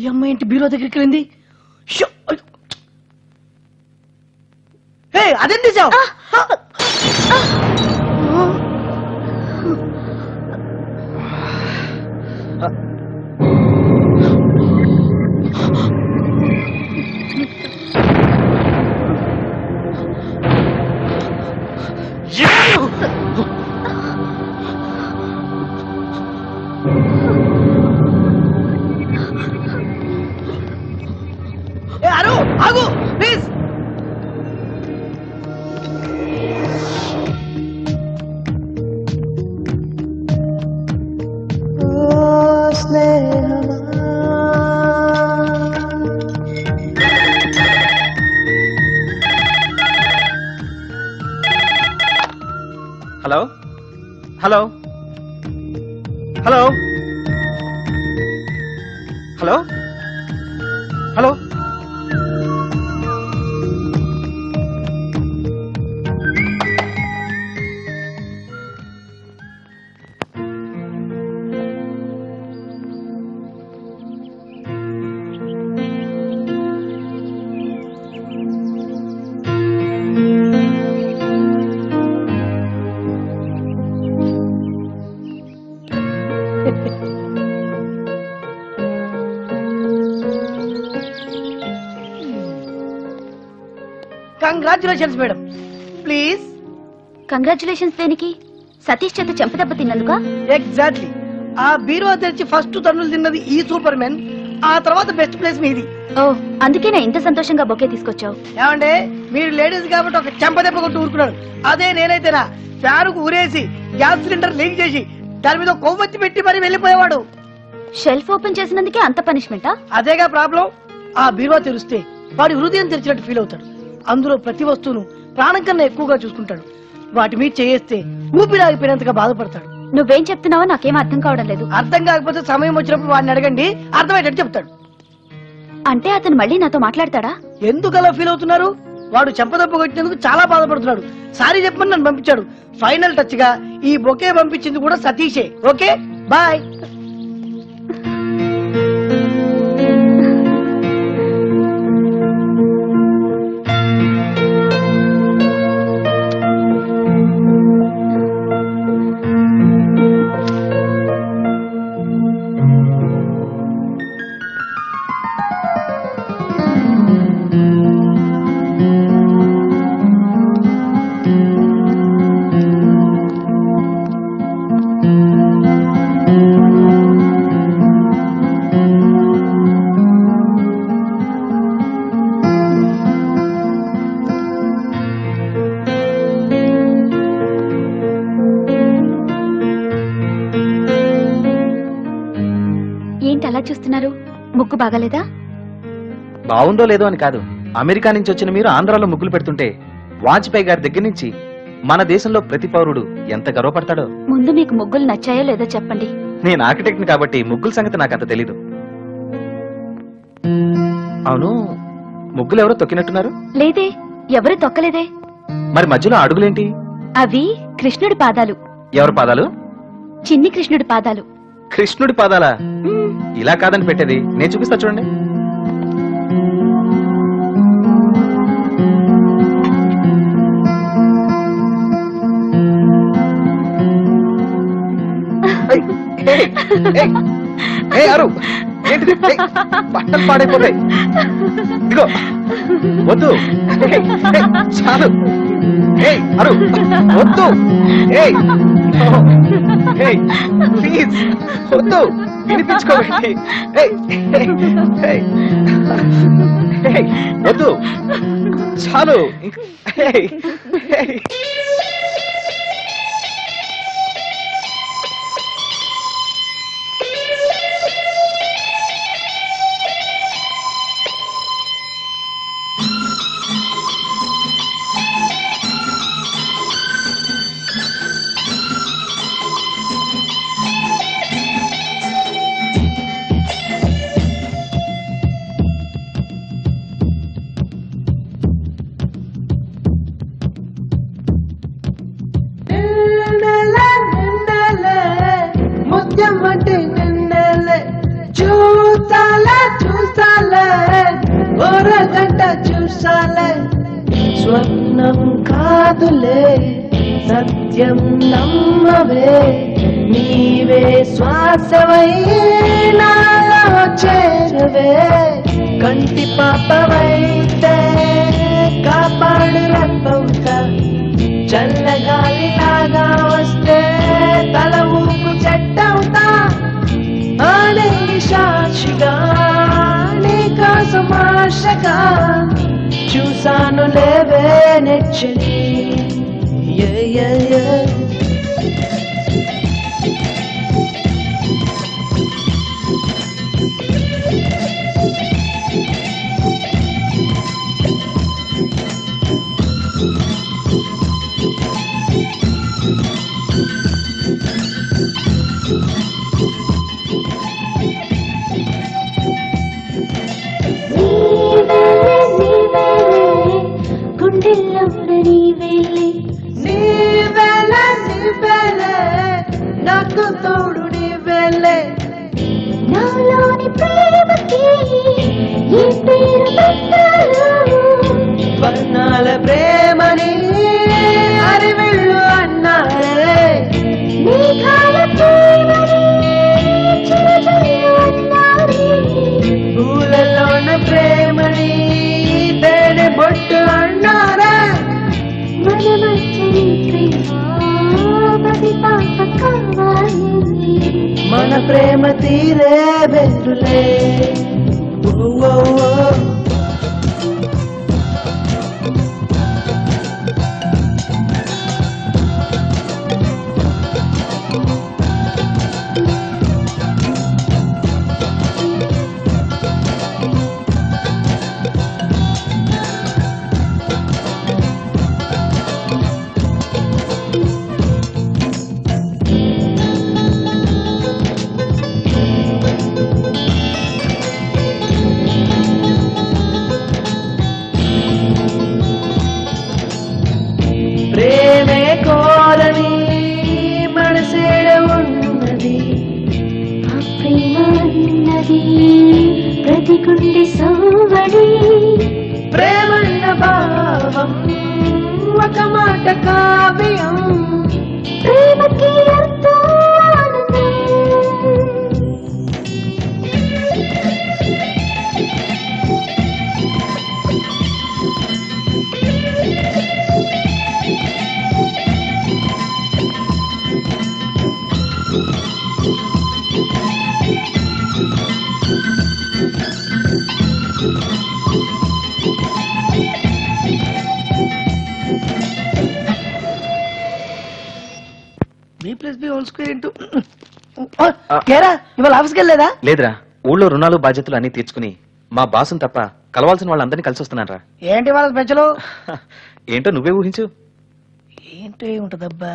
ఈ అమ్మాయి ఏంటి బీరో దగ్గరికి వెళ్ళింది అదేం తీసావు Yeah! ఆగు కంగ్రాచులేషన్స్ మేడం ప్లీజ్ కంగ్రాచులేషన్స్ దేనికి సతీష్ చేత చెంపదెబ్బ తిన్నందుగా ఎగ్జాక్ట్లీ ఆ బీరువా తెరిచి ఫస్ట్ తన్నులు తిన్నది ఈ సూపర్ మెన్ ఆ తర్వాత బెస్ట్ ప్లేస్ మీది ఓ అందుకే నేను ఇంత సంతోషంగా బొకే తీసుకొచ్చావు ఏమండే మీరు లేడీస్ కాబట్టి ఒక చెంపదెబ్బ కొట్టు ఊరుకున్నాడు అదే నేనైతేనా కు ఊరేసి గ్యాస్ సిలిండర్ లీక్ చేసి దాని మీద కొవ్వొచ్చి పెట్టి మరి వెళ్ళిపోయేవాడు షెల్ఫ్ ఓపెన్ చేసినందుకే అంత పనిష్మెంటా అదేగా ప్రాబ్లం ఆ బీరువా తెరిస్తే వాడి హృదయం తెరిచినట్టు ఫీల్ అవుతాడు అందులో ప్రతి వస్తువును ప్రాణం కన్నా ఎక్కువగా చూసుకుంటాడు వాటి మీద చేయిస్తే ఊపిరాగిపోయినంతగా బాధపడతాడు నువ్వేం చెప్తున్నావో నాకేం అర్థం కావడం లేదు అర్థం కాకపోతే సమయం వచ్చినప్పుడు వాడిని అడగండి అర్థమయ్యేటట్టు చెప్తాడు అంటే అతను మళ్ళీ నాతో మాట్లాడతాడా ఎందుకు అలా ఫీల్ అవుతున్నారు వాడు చెంపదెబ్బ కొట్టినందుకు చాలా బాధపడుతున్నాడు సారీ చెప్పమని నన్ను పంపించాడు ఫైనల్ టచ్ గా ఈ బొకే పంపించింది కూడా సతీషే ఓకే బాయ్ బాగాలేదా బాగుందో లేదో అని కాదు అమెరికా నుంచి వచ్చిన మీరు ఆంధ్రాలో ముగ్గులు పెడుతుంటే వాజ్పేయి గారి దగ్గర నుంచి మన దేశంలో ప్రతి పౌరుడు ఎంత గర్వపడతాడో ముందు మీకు ముగ్గులు నచ్చాయో లేదో చెప్పండి నేను ఆర్కిటెక్ట్ కాబట్టి ముగ్గుల సంగతి నాకు అంత తెలీదు అవును ముగ్గులు ఎవరో తొక్కినట్టున్నారు లేదే ఎవరు తొక్కలేదే మరి మధ్యలో అడుగులేంటి అవి కృష్ణుడి పాదాలు ఎవరి పాదాలు చిన్ని కృష్ణుడి పాదాలు కృష్ణుడి పాదాల ఇలా కాదని పెట్టేది నేను చూపిస్తా చూడండి Hey! ఏ అరు ఏంటిది బట్టలు పాడైపోతాయి ఇదిగో వద్దు చాలు ఏ అరు వద్దు ఏ ప్లీజ్ వద్దు వినిపించుకోవాలి వద్దు చాలు నిత్యం నమ్మవే నీవే శ్వాసవై నాలో కంటి పాపవైతే కాపాడు రంగ చల్లగాలి లాగా వస్తే తల ఊపు చెట్టవుతా ఆనే సాక్షిగా నీ కోసం ఆశగా చూసాను లేవే నెచ్చి yeah, yeah, yeah. ప్రేమ తీరే బెదులే తీసుకెళ్లేదా లేదురా ఊళ్ళో రుణాలు బాధ్యతలు అన్ని తీర్చుకుని మా బాసు తప్ప కలవాల్సిన వాళ్ళందరినీ కలిసి వస్తున్నారా ఏంటి వాళ్ళ పెంచలు ఏంటో నువ్వే ఊహించు ఏంటో ఏముంటదబ్బా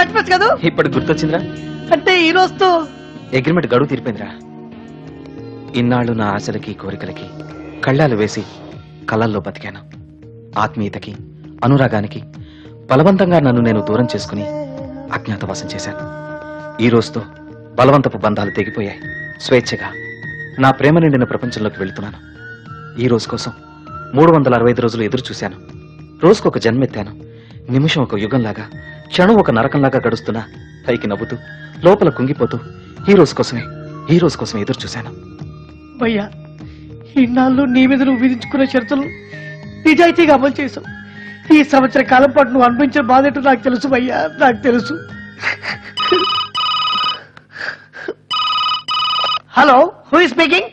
చచ్చిపోవచ్చు కదా ఇప్పుడు గుర్తొచ్చిందిరా అంటే ఈ అగ్రిమెంట్ గడువు తీరిపోయిందిరా ఇన్నాళ్ళు నా ఆశలకి కోరికలకి కళ్ళాలు వేసి కళ్ళల్లో బతికాను ఆత్మీయతకి అనురాగానికి బలవంతంగా నన్ను నేను దూరం చేసుకుని అజ్ఞాతవాసం చేశాను ఈ రోజుతో బలవంతపు బంధాలు తెగిపోయాయి స్వేచ్ఛగా నా ప్రేమ నిండిన ప్రపంచంలోకి వెళుతున్నాను ఈ రోజు కోసం మూడు వందల అరవై ఐదు రోజులు ఎదురు చూశాను రోజుకొక జన్మెత్తాను నిమిషం ఒక యుగంలాగా క్షణం ఒక నరకంలాగా గడుస్తున్నా పైకి నవ్వుతూ లోపల కుంగిపోతూ హీరోస్ కోసమే హీరోస్ కోసం ఎదురు చూశాను భయ్యా ఇన్నాళ్ళు నీ మీద నువ్వు విధించుకున్న షరతులు నిజాయితీగా అమలు చేశావు ఈ సంవత్సర కాలం పాటు నువ్వు అనిపించిన బాధ్యత నాకు తెలుసు భయ్యా నాకు తెలుసు hello who is speaking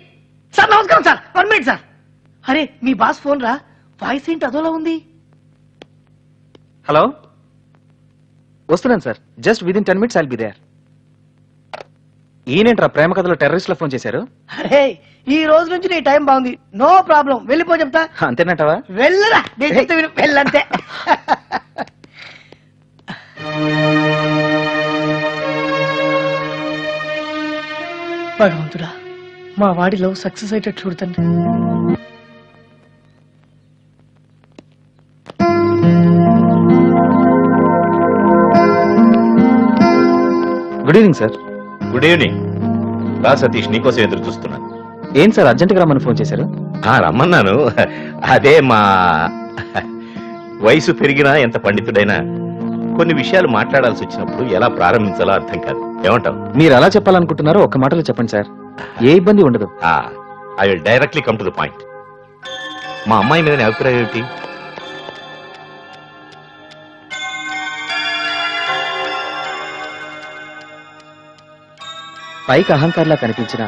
sir నమస్కారం సార్ వన్ మినిట్ సార్ అరే మీ బాస్ ఫోన్ రా వాయిస్ ఏంటి అదోలా ఉంది హలో వస్తున్నాను sir just within ten minutes I'll be there ఈయనేంట్రా ప్రేమ కథలో టెర్రరిస్ట్ల ఫోన్ చేశారు అరే ఈ రోజు నుంచి నీ టైం బాగుంది నో ప్రాబ్లం వెళ్ళిపో చెప్తా అంతేనంటావా వెళ్ళరా నేను వెళ్ళంతే భగవంతుడా మా వాడిలో సక్సెస్ అయ్యేటట్టు చూడతండి good evening sir good evening రా సతీష్ నీకోసం ఎదురు చూస్తున్నాను ఏం సార్ అర్జెంటుగా రమ్మని ఫోన్ చేశారు రమ్మన్నాను అదే మా వయసు పెరిగినా ఎంత పండితుడైనా కొన్ని విషయాలు మాట్లాడాల్సి వచ్చినప్పుడు ఎలా ప్రారంభించాలో అర్థం కాదు ఏమంటావు మీరు ఎలా చెప్పాలనుకుంటున్నారో ఒక్క మాటలో చెప్పండి సార్ ఏ ఇబ్బంది ఉండదు I will directly come to the point మా అమ్మాయి మీద అభిప్రాయం ఏమిటి పైకి అహంకారలా కనిపించినా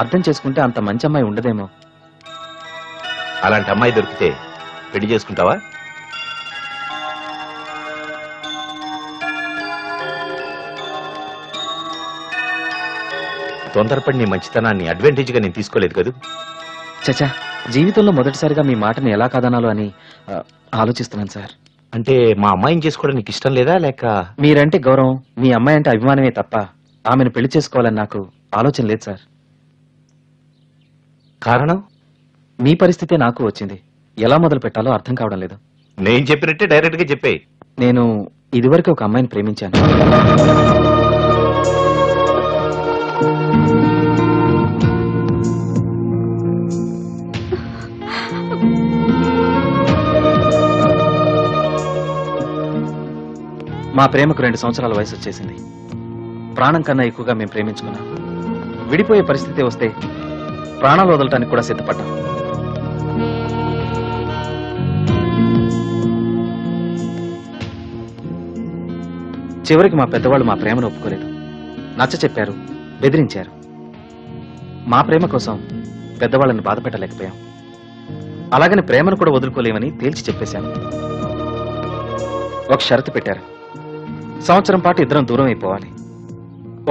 అర్థం చేసుకుంటే అంత మంచి అమ్మాయి ఉండదేమో అలాంటి అమ్మాయి దొరికితే పెళ్లి చేసుకుంటావా తొందరపడి నీ మంచితనాన్ని అడ్వాంటేజ్గా నేను తీసుకోలేదు కదూ చచా జీవితంలో మొదటిసారిగా మీ మాటని ఎలా కాదనాలో అని ఆలోచిస్తున్నాను సార్ అంటే మా అమ్మాయిని చేసుకోవడం నీకు ఇష్టం లేదా లేక మీరంటే గౌరవం మీ అమ్మాయి అంటే అభిమానమే తప్ప ఆమెను పెళ్లి చేసుకోవాలని నాకు ఆలోచన లేదు సార్ కారణం మీ పరిస్థితే నాకు వచ్చింది ఎలా మొదలు పెట్టాలో అర్థం కావడం లేదు నేను చెప్పినట్టే డైరెక్ట్ గా చెప్పే నేను ఇదివరకు ఒక అమ్మాయిని ప్రేమించాను మా ప్రేమకు రెండు సంవత్సరాల వయసు వచ్చేసింది ప్రాణం కన్నా ఎక్కువగా మేము ప్రేమించుకున్నాం విడిపోయే పరిస్థితి వస్తే ప్రాణాలు వదలటానికి కూడా సిద్ధపడ్డాం చివరికి మా పెద్దవాళ్ళు మా ప్రేమను ఒప్పుకోలేదు నచ్చ చెప్పారు బెదిరించారు మా ప్రేమ కోసం పెద్దవాళ్ళని బాధ పెట్టలేకపోయాం అలాగని ప్రేమను కూడా వదులుకోలేమని తేల్చి చెప్పేశాను ఒక షరతు పెట్టారు సంవత్సరం పాటు ఇద్దరం దూరం అయిపోవాలి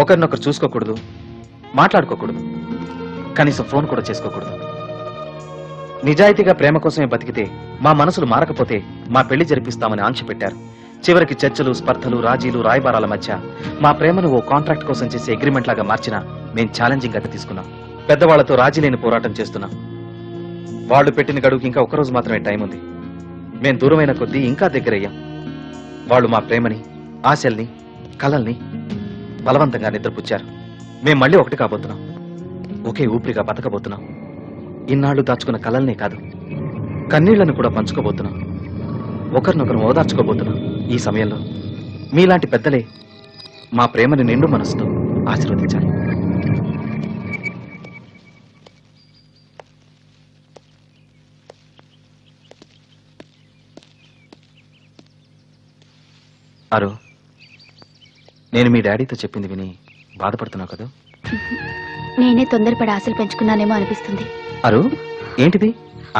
ఒకరినొకరు చూసుకోకూడదు మాట్లాడుకోకూడదు కనీసం ఫోన్ కూడా చేసుకోకూడదు నిజాయితీగా ప్రేమ కోసమే బతికితే మా మనసులు మారకపోతే మా పెళ్లి జరిపిస్తామని ఆంక్ష పెట్టారు చివరికి చర్చలు స్పర్ధలు రాజీలు రాయబారాల మధ్య మా ప్రేమను ఓ కాంట్రాక్ట్ కోసం చేసే అగ్రిమెంట్ లాగా మార్చిన మేం ఛాలెంజింగ్ గట్ట తీసుకున్నాం పెద్దవాళ్లతో రాజీ లేని పోరాటం చేస్తున్నాం వాళ్ళు పెట్టిన గడువుకి ఇంకా ఒకరోజు మాత్రమే టైం ఉంది మేం దూరమైన కొద్దీ ఇంకా దగ్గరయ్యాం వాళ్ళు మా ప్రేమని ఆశల్ని కలల్ని బలవంతంగా నిద్రపుచ్చారు మేం మళ్ళీ ఒకటి కాబోతున్నాం ఒకే ఊపిరిగా బతకబోతున్నాం ఇన్నాళ్ళు దాచుకున్న కలల్నే కాదు కన్నీళ్లను కూడా పంచుకోబోతున్నాం ఒకరినొకరు ఓదార్చుకోబోతున్నాం ఈ సమయంలో మీలాంటి పెద్దలే మా ప్రేమను నిండు మనసుతో ఆశీర్వదించాలి అరు నేను మీ డాడీతో చెప్పింది విని బాధపడుతున్నావు కదా నేనే తొందరపడి ఆశలు పెంచుకున్నానేమో అనిపిస్తుంది అరు ఏంటిది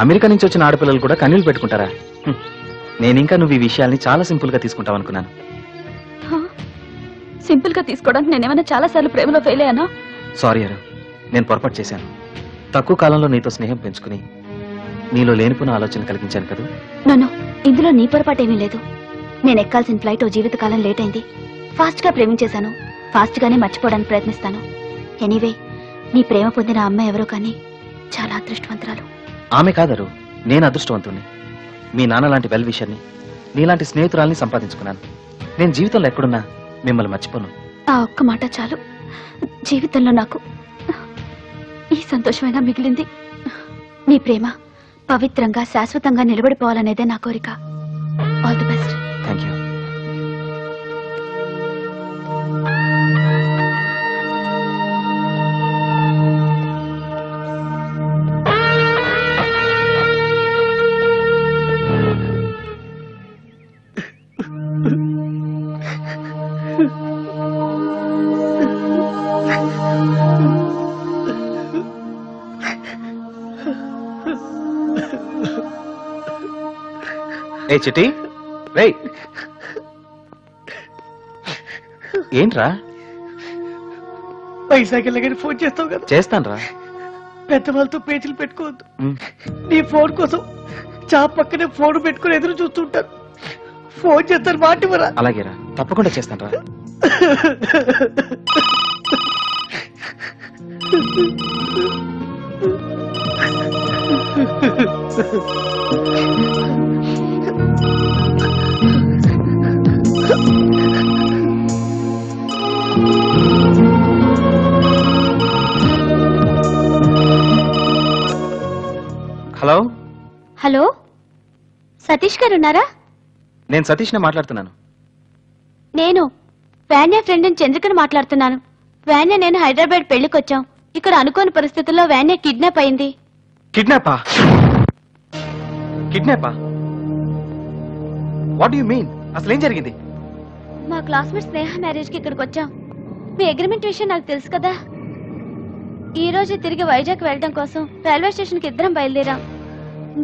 అమెరికా నుంచి వచ్చిన ఆడపిల్లలు కూడా కన్నీళ్ళు పెట్టుకుంటారా నేను ఇంకా నువ్వు ఈ విషయాల్ని చాలా సింపుల్ గా తీసుకుంటావు అనుకున్నాను సింపుల్ గా తీసుకోవడానికి నేనేమైనా చాలా సార్లు ప్రేమలో ఫెయిల్ అయ్యానా సారీ అరు నేను పొరపాటు చేశాను తక్కువ కాలంలో నీతో స్నేహం పెంచుకుని నీలో లేనిపోయిన ఆలోచన కలిగించాను కదా నన్ను ఇందులో నీ పొరపాటు ఏమీ లేదు నేను ఎక్కాల్సిన ఫ్లైట్ జీవితకాలం లేట్ అయింది ఫాస్ట్ గా ప్రేమించేశాను ఫాస్ట్ గానే మర్చిపోవడానికి ప్రయత్నిస్తాను ఎనీవే నీ ప్రేమ పొందిన అమ్మాయి ఎవరో కానీ చాలా అదృష్టవంతురాలు ఆమె కాదరు నేను అదృష్టవంతుణ్ణి మీ నాన్న లాంటి వెల్ విషయాన్ని నీలాంటి స్నేహితురాల్ని సంపాదించుకున్నాను నేను జీవితంలో ఎక్కడున్నా మిమ్మల్ని మర్చిపోను ఆ ఒక్క మాట చాలు జీవితంలో నాకు ఈ సంతోషమైనా మిగిలింది నీ ప్రేమ పవిత్రంగా శాశ్వతంగా నిలబడిపోవాలనేదే నా కోరిక ఆల్ ది ఏ చిటి ఏంట్రా వైజాగ్ వెళ్ళగానే ఫోన్ చేస్తావు కదా చేస్తానరా పెద్ద వాళ్ళతో పేచీలు పెట్టుకోవద్దు నీ ఫోన్ కోసం చా పక్కనే ఫోన్ పెట్టుకుని ఎదురు చూస్తుంటారు ఫోన్ చేస్తాను మాటివరా అలాగేరా తప్పకుండా చేస్తానరా ha హలో హలో సతీష్ గారు ఉన్నారా నేను సతీష్నే మాట్లాడుతున్నాను నేను వాన్య ఫ్రెండ్ చంద్రికను మాట్లాడుతున్నాను వ్యాన్య నేను హైదరాబాద్ పెళ్లికొచ్చాం ఇక్కడ అనుకోని పరిస్థితుల్లో వాన్య కిడ్నాప్ అయింది కిడ్నాపా కిడ్నాపా వాట్ యు మీన్ అసలు ఏం జరిగింది మా క్లాస్మేట్ స్నేహ మ్యారేజ్ కి ఇక్కడికి వచ్చాం మీ అగ్రిమెంట్ విషయం నాకు తెలుసు కదా ఈ రోజు తిరిగి వైజాగ్ వెళ్ళడం కోసం రైల్వే స్టేషన్ కి ఇద్దరం బయలుదేరాం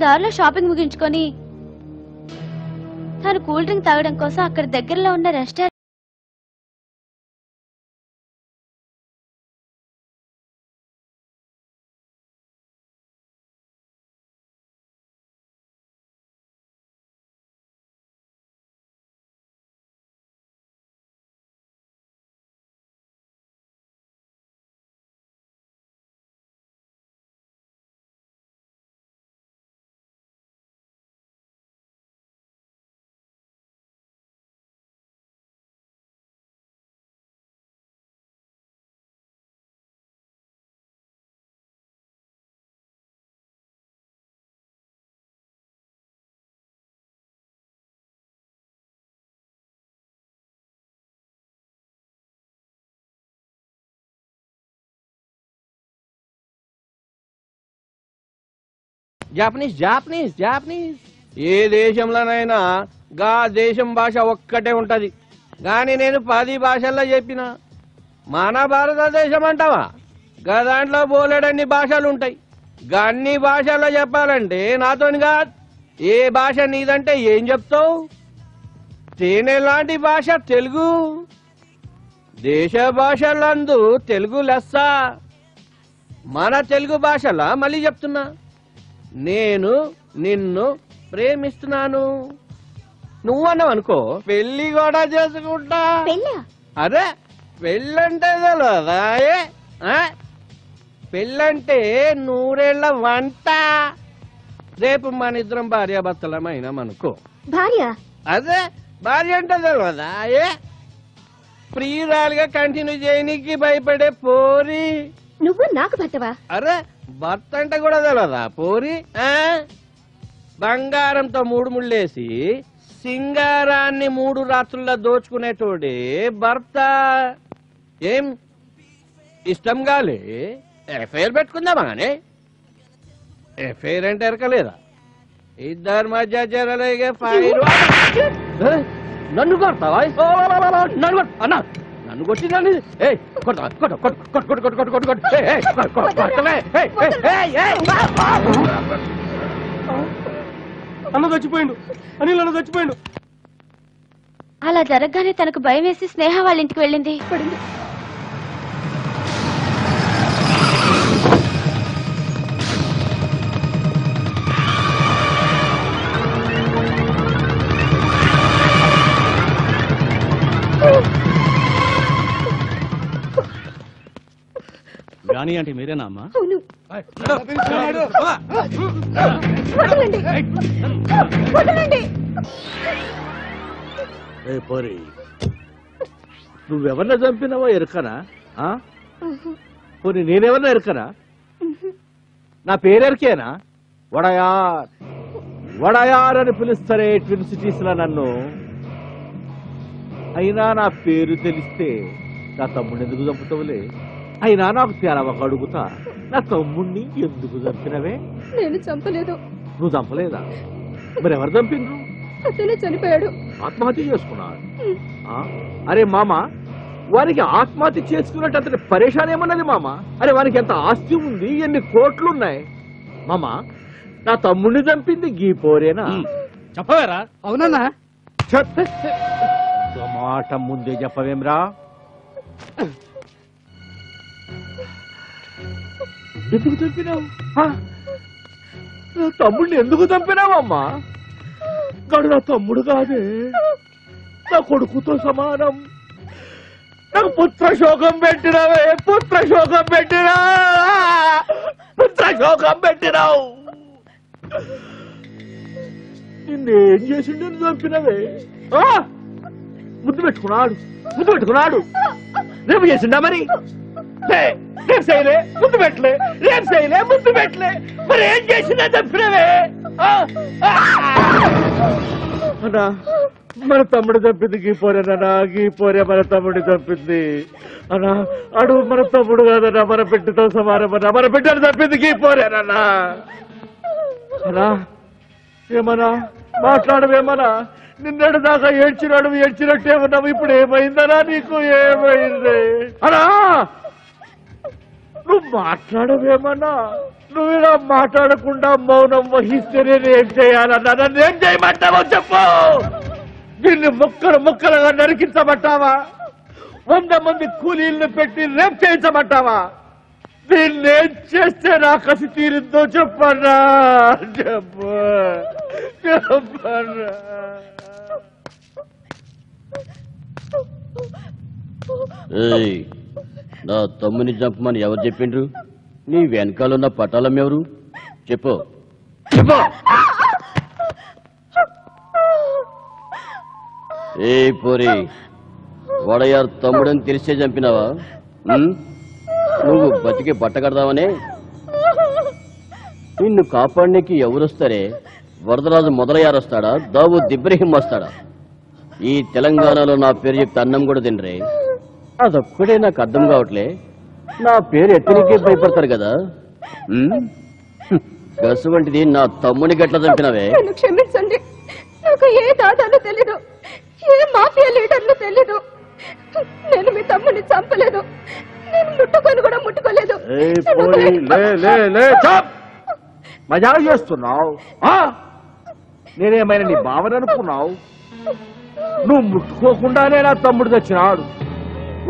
దారిలో షాపింగ్ ముగించుకొని తను కూల్ డ్రింక్ తాగడం కోసం అక్కడ దగ్గరలో ఉన్న రెస్టారెంట్ జాపనీస్ జాపనీస్ జాపనీస్ ఏ దేశంలోనైనా గా దేశం భాష ఒక్కటే ఉంటది కానీ నేను పది భాషల్లో చెప్పిన మన భారతదేశం అంటావా గా దాంట్లో బోలేడన్ని భాషలు ఉంటాయి అన్ని భాషల్లో చెప్పాలంటే నాతోని కాదు ఏ భాష నీదంటే ఏం చెప్తావు తేనే లాంటి భాష తెలుగు దేశ భాషలందు తెలుగు లెస్స మన తెలుగు భాషలా మళ్ళీ చెప్తున్నా నేను నిన్ను ప్రేమిస్తున్నాను అన్నావు అనుకో పెళ్లి కూడా చేసుకుంటా అరే పెళ్ళంటే తెలియదా ఏ? పెళ్ళంటే నూరేళ్ల వంట రేపు మన ఇద్దరం భార్యాభర్తలమైనాం అనుకో భార్య అదే భార్య అంటే తెలియదా ఏ ప్రియురాలుగా కంటిన్యూ చేయనీకి భయపడే పోరి నువ్వు నాకు భర్తవా అరే భర్త అంటే కూడా తెలదా పోరి బంగారంతో మూడు ముళ్ళేసి సింగారాన్ని మూడు రాత్రుల్లో దోచుకునేటోడి భర్త ఏం ఇష్టం కాలే ఎఫ్ఐఆర్ పెట్టుకుందామా అని ఎఫ్ఐఆర్ అంటే ఎరకలేదా ఇద్దరు మధ్య జరలేగే ఫైర్ నన్ను కొడతావా నన్ను అన్నా నన్ను కొట్టిదాన్ని ఏ కొట్ట కొట్ట కొట్ట కొట్ట కొట్ట కొట్ట కొట్ట కొట్ట ఏ ఏ కొట్టలే ఏ ఏ ఏ అన్న చచ్చిపోయిండు అనిల్ అన్న చచ్చిపోయిండు అలా జరగగానే తనకు భయం వేసి స్నేహ వాళ్ళ ఇంటికి వెళ్ళింది రాణి అంటే మీరేనా అమ్మా అవును వదలండి వదలండి నువ్వెవరిని చంపినావో ఎరుకనా పోనీ నేనెవరినా ఎరుకనా నా పేరెరికేనా వడయార్ వడయార్ అని పిలుస్తారే ట్విన్ సిటీస్ లో నన్ను అయినా నా పేరు తెలిస్తే నా తమ్ముడు ఎందుకు చంపుతావులే అయినా నాకు ఒక అడుగుతా నా తమ్ముణ్ణి ఎందుకు చంపినవే నేను చంపలేదు నువ్వు చంపలేదా మరెవరు చంపిండ్రు అతనే చనిపోయాడు ఆత్మహత్య చేసుకున్నాడు అరే మామ వారికి ఆత్మహత్య చేసుకున్నట్టు అతని పరేషాన్ ఏమన్నది మామ అరే వారికి ఎంత ఆస్తి ఉంది ఎన్ని కోట్లు ఉన్నాయి మామ నా తమ్ముణ్ణి చంపింది గీ పోరేనా చెప్పవేరా అవునన్నా చెప్పే మాట ముందే చెప్పవేమ్రా ఎందుకు చంపినావు నా తమ్ముడిని ఎందుకు చంపినావమ్మా గడు నా తమ్ముడు కాదే నా కొడుకుతో సమానం నాకు పుత్ర శోకం పెట్టినావే పుత్ర శోకం పెట్టినా పుత్ర శోకం పెట్టినావు నిన్నేం చేసిండే చంపినవే ముద్దు పెట్టుకున్నాడు ముద్దు పెట్టుకున్నాడు రేపు చేసిండా మరి తప్పే ముందు పెట్టలే రేపు చేయలే ముందు పెట్టలే మరి ఏం చేసినా తప్పినవే అన్నా మన తమ్ముడు తప్పింది గీ పోరేనా గీ పోరే మన తమ్ముడు తప్పింది అనా అడుగు మన తమ్ముడు కాదన్నా మన బిడ్డతో సమానమన్నా మన బిడ్డను తప్పింది గీ పోరేనా అన్నా ఏమన్నా మాట్లాడవేమన్నా నిన్నటి దాకా ఏడ్చినాడు ఏడ్చినట్టే ఏమన్నావు ఇప్పుడు ఏమైందనా నీకు ఏమైంది అనా నువ్వు మాట్లాడవేమన్నా నువ్వు ఇలా మాట్లాడకుండా మౌనం వహిస్తే నేను ఏం చేయాలన్నా నన్ను ఏం చేయమంటావో చెప్పు దీన్ని ముక్కలు ముక్కలుగా నరికించబట్టావా వంద మంది కూలీలను పెట్టి రేప్ దీన్ని ఏం చేస్తే నా కసి తీరిందో చెప్పన్నా చెప్పు చెప్పరా ఏయ్ నా తమ్ముని చంపమని ఎవరు చెప్పిండ్రు నీ వెనకాల ఉన్న పటాలం ఎవరు చెప్పు చెప్పు ఏ పోరి వడయారు తమ్ముడని తెలిసే చంపినావా నువ్వు బతికి బట్ట కడదావనే నిన్ను ఎవరు ఎవరొస్తారే వరదరాజు మొదలయ్యారు వస్తాడా దావు దిబ్రహిం వస్తాడా ఈ తెలంగాణలో నా పేరు చెప్తే అన్నం కూడా తినరే అదొక్కడే నాకు అర్థం కావట్లే నా పేరు ఎత్తనికే భయపడతారు కదా గసు వంటిది నా తమ్ముని గట్ల చంపినవే క్షమించండి నాకు ఏ దాదాలు తెలీదు ఏ మాఫియా లీడర్లు తెలీదు నేను మీ తమ్ముని చంపలేదు నేను ముట్టుకొని కూడా ముట్టుకోలేదు మజా చేస్తున్నావు ఆ? నేనేమైనా నీ భావన అనుకున్నావు నువ్వు ముట్టుకోకుండానే నా తమ్ముడు తెచ్చినాడు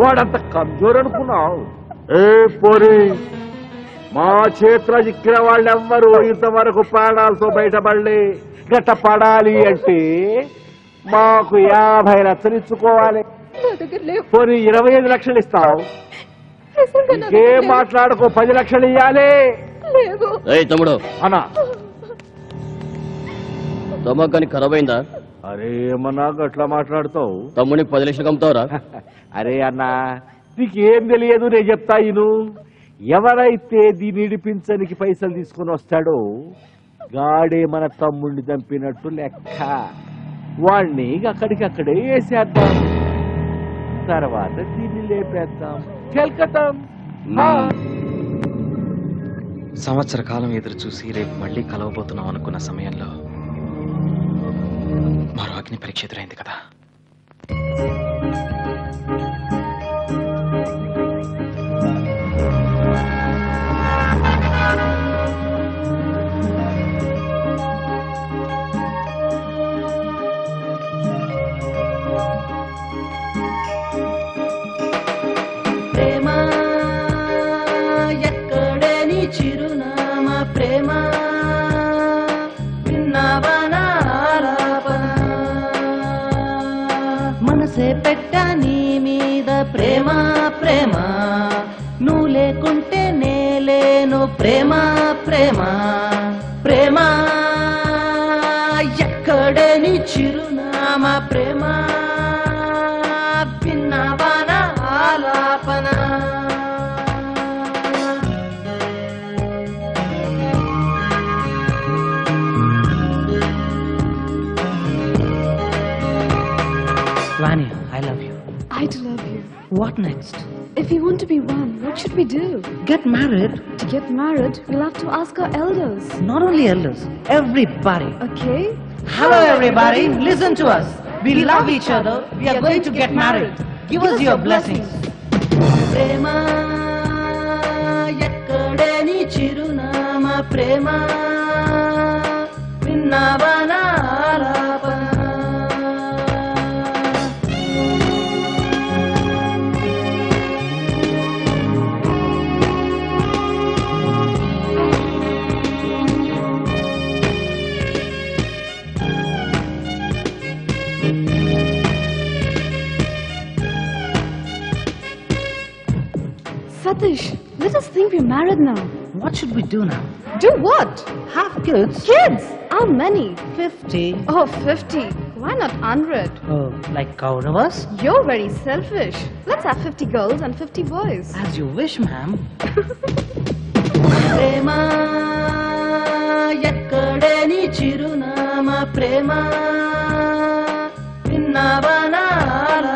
వాడంత కమ్జోర్ అనుకున్నావు ఏ పోరి మా చేత్ర చిక్కిన వాళ్ళెవ్వరు ఇంతవరకు పాడాల్సో బయటపడలే గట్ట పడాలి అంటే మాకు యాభై లక్షలు ఇచ్చుకోవాలి పోనీ ఇరవై ఐదు లక్షలు ఇస్తావు ఇంకేం మాట్లాడుకో పది లక్షలు ఇవ్వాలి తమ్ముడు అన్నా తమ్మకాని ఖరాబ్ అరే మనకు అట్లా మాట్లాడతావు తమ్ముని పది లక్షలు కమ్ముతావురా అరే అన్నా నీకేం తెలియదు నేను చెప్తా ఇను ఎవరైతే దీని ఇడిపించనికి పైసలు తీసుకుని వస్తాడో గాడే మన తమ్ముడిని చంపినట్టు లెక్క వాణ్ణి అక్కడికక్కడే వేసేద్దాం తర్వాత దీన్ని లేపేద్దాం కెల్కతాం సంవత్సర కాలం ఎదురు చూసి రేపు మళ్ళీ కలవబోతున్నాం అనుకున్న సమయంలో మరో అగ్ని పరీక్ష ఎదురైంది కదా పెట్టా నీ మీద ప్రేమ ప్రేమ నువ్వు లేకుంటే నేలేను ప్రేమ ప్రేమ ప్రేమ ఎక్కడే నీ చిరునామా ప్రేమా What next? If we want to be one, what should we do? Get married. To get married, we'll have to ask our elders. Not only elders, everybody. Okay? Hello, everybody. Listen to us. We love each other. We are going to get married. Give us your blessings. ప్రేమ ఎక్కడే నీ చిరునామా ప్రేమ విన్నావాన married now. What should we do now? Do what? Have kids. Kids! How many? 50. Oh, 50. Why not 100? Oh, like Kauravas? You're very selfish. Let's have 50 girls and 50 boys. As you wish, ma'am. ప్రేమ ఎక్కడే నీ చిరునామా ప్రేమ విన్నావాన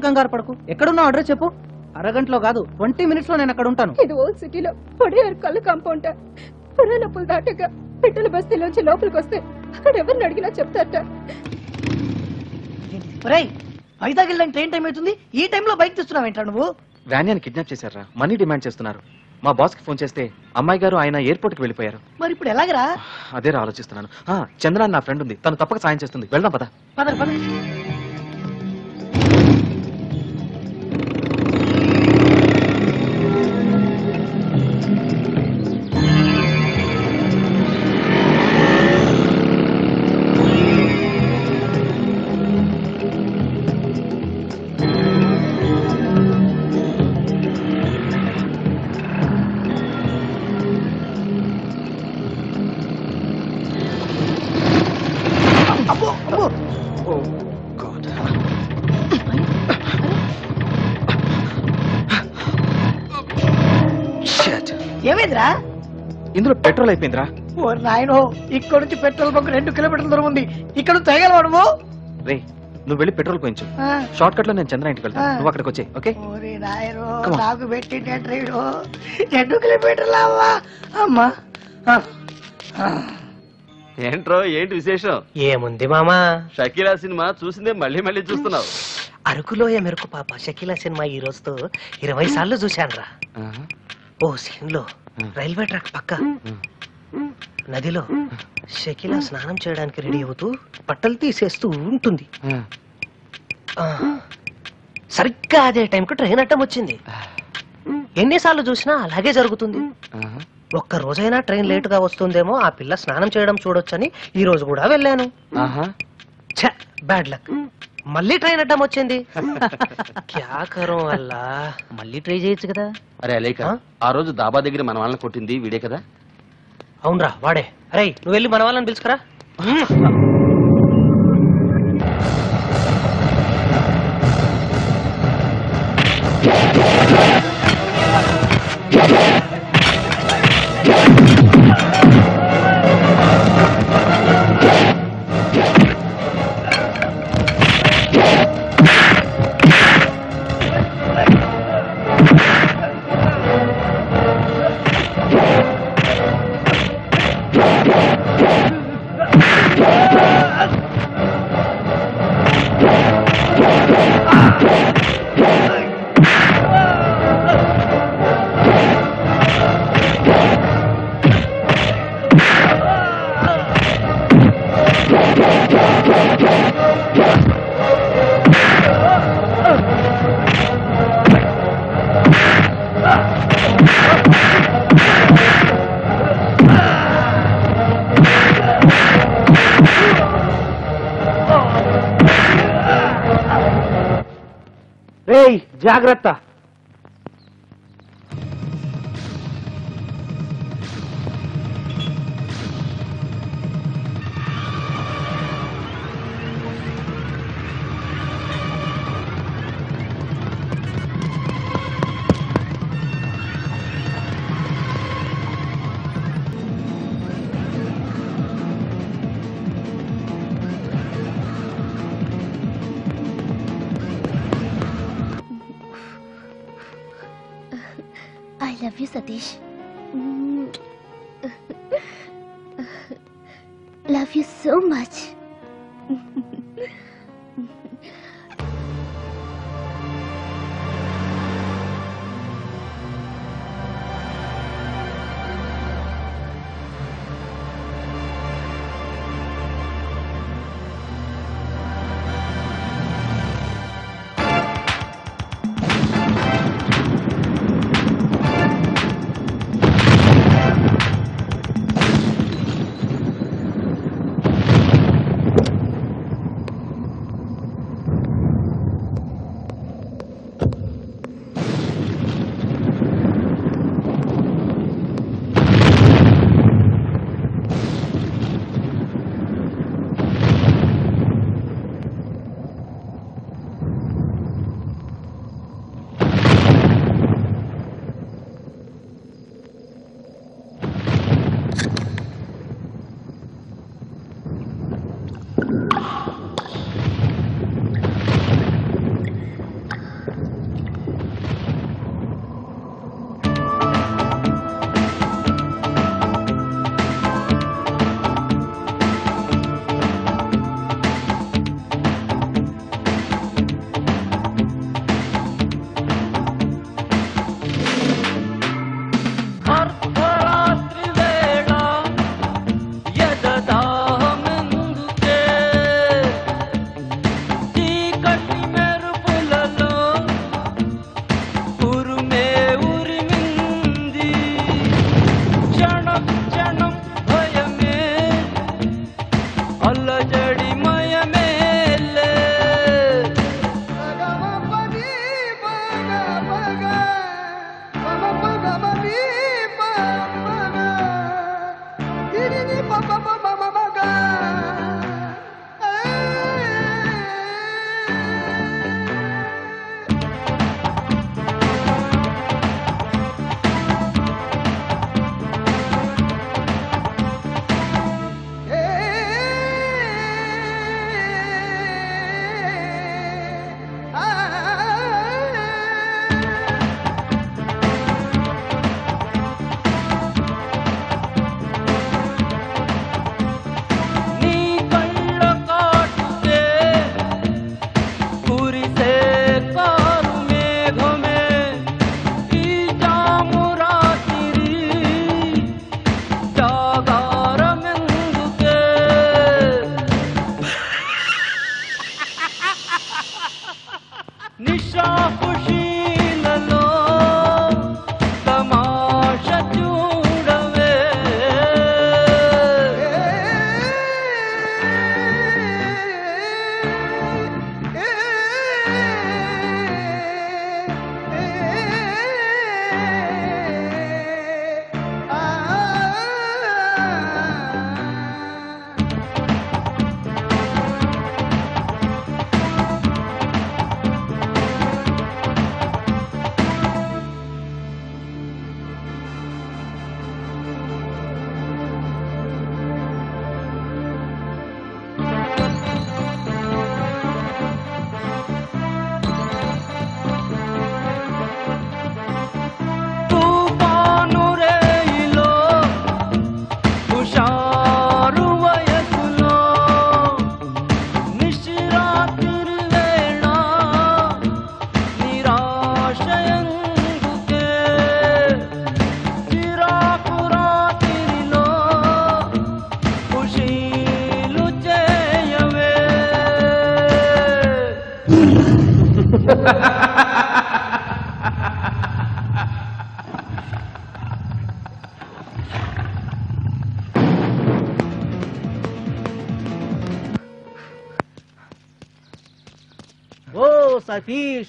నువ్వేం కంగారు పడకు ఎక్కడున్నావు అడ్రస్ చెప్పు అరగంటలో కాదు ట్వంటీ మినిట్స్ లో నేను అక్కడ ఉంటాను ఇది ఓ సిటీలో పొడేరు కళ్ళు కాంపౌండర్ పురాణపులు దాటక పెట్టెల బస్తీలోంచి లోపలికి వస్తే అక్కడ ఎవరిని అడిగినా చెప్తారట ఒరేయ్ వైజాగ్ వెళ్ళడానికి ట్రైన్ టైం అవుతుంది ఈ టైంలో బైక్ ఏంటా నువ్వు వ్యాన్యాన్ని కిడ్నాప్ చేశారా మనీ డిమాండ్ చేస్తున్నారు మా బాస్ కి ఫోన్ చేస్తే అమ్మాయి గారు ఆయన ఎయిర్పోర్ట్ కి వెళ్ళిపోయారు మరి ఇప్పుడు ఎలాగరా అదే ఆలోచిస్తున్నాను చంద్ర నా ఫ్రెండ్ ఉంది తను తప్పక సాయం చేస్తుంది వెళ్దాం పదా పద పద ఏమైందిరా ఇందులో పెట్రోల్ అయిపోయిందిరా ఓ నాయనో ఇక్కడ నుంచి పెట్రోల్ బంక్ రెండు కిలోమీటర్ల దూరం ఉంది ఇక్కడ తేగలవా రే నువ్వు వెళ్ళి పెట్రోల్ పోయించు షార్ట్ కట్ లో నేను చంద్ర ఇంటికి వెళ్తాను నువ్వు అక్కడికి వచ్చే ఓకే నాకు రెండు కిలోమీటర్ల అమ్మా ఏంట్రో ఏంటి విశేషం ఏముంది మామా షకీలా సినిమా చూసిందే మళ్ళీ మళ్ళీ చూస్తున్నావు అరకులోయ మెరుకు పాప షకీలా సినిమా ఈ రోజుతో ఇరవై సార్లు చూశాను రా ఓ లో రైల్వే ట్రాక్ పక్క నదిలో షకిల స్నానం చేయడానికి రెడీ అవుతూ బట్టలు తీసేస్తూ ఉంటుంది సరిగ్గా అదే టైంకి ట్రైన్ అడ్డం వచ్చింది ఎన్నిసార్లు చూసినా అలాగే జరుగుతుంది ఒక్క రోజైనా ట్రైన్ లేటుగా వస్తుందేమో ఆ పిల్ల స్నానం చేయడం చూడొచ్చని ఈ రోజు కూడా వెళ్ళాను బ్యాడ్ లక్ మళ్ళీ ట్రైన్ అడ్డం వచ్చింది మళ్ళీ ట్రై చేయొచ్చు కదా అరే అలేక ఆ రోజు దాబా దగ్గర మన వాళ్ళని కొట్టింది వీడే కదా అవునరా వాడే అరే నువ్వు వెళ్ళి మన వాళ్ళని పిలుచుకురా జాగ్రత్త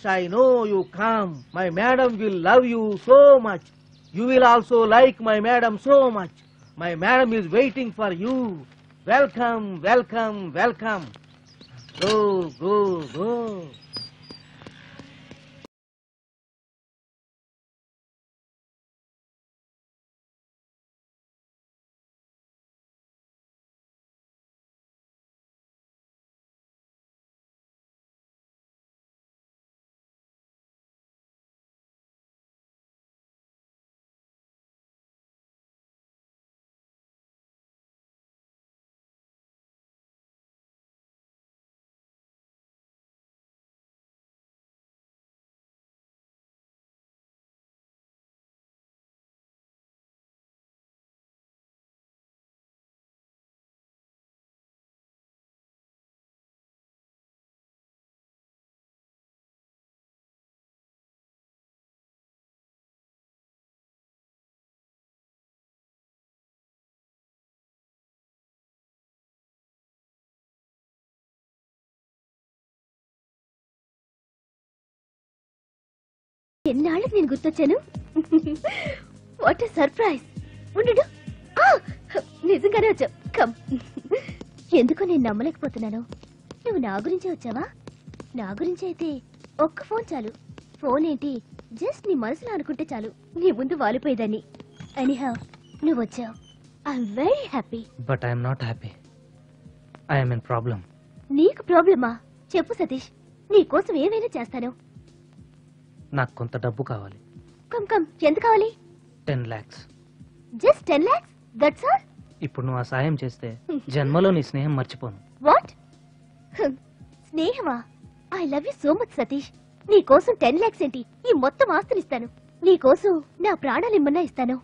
I know you come. My madam will love you so much. You will also like my madam so much. My madam is waiting for you. Welcome, welcome, welcome. Go, go, go. ఎన్నాళ్ళకి నేను గుర్తొచ్చాను వాట్ సర్ప్రైజ్ ఉండడు నిజంగానే వచ్చావు కమ్ ఎందుకో నేను నమ్మలేకపోతున్నాను నువ్వు నా గురించే వచ్చావా నా గురించి అయితే ఒక్క ఫోన్ చాలు ఫోన్ ఏంటి జస్ట్ నీ మనసులో అనుకుంటే చాలు నీ ముందు వాలిపోయేదాన్ని ఎనీహౌ నువ్వు వచ్చావు I'm very happy but I'm not happy I'm in problem నీకు ప్రాబ్లమా చెప్పు సతీష్ నీ కోసం ఏమైనా చేస్తాను నాకు కొంత డబ్బు కావాలి కమ్ కమ్ ఎంత కావాలి ten lakhs just ten lakhs that's all ఇప్పుడు నువ్వు ఆ సాయం చేస్తే జన్మలో నీ స్నేహం మర్చిపోను what స్నేహమా I love you so much Satish నీ కోసం టెన్ లాక్స్ ఏంటి ఈ మొత్తం ఆస్తులు ఇస్తాను నీ కోసం నా ప్రాణాలు ఇమ్మన్నా ఇస్తాను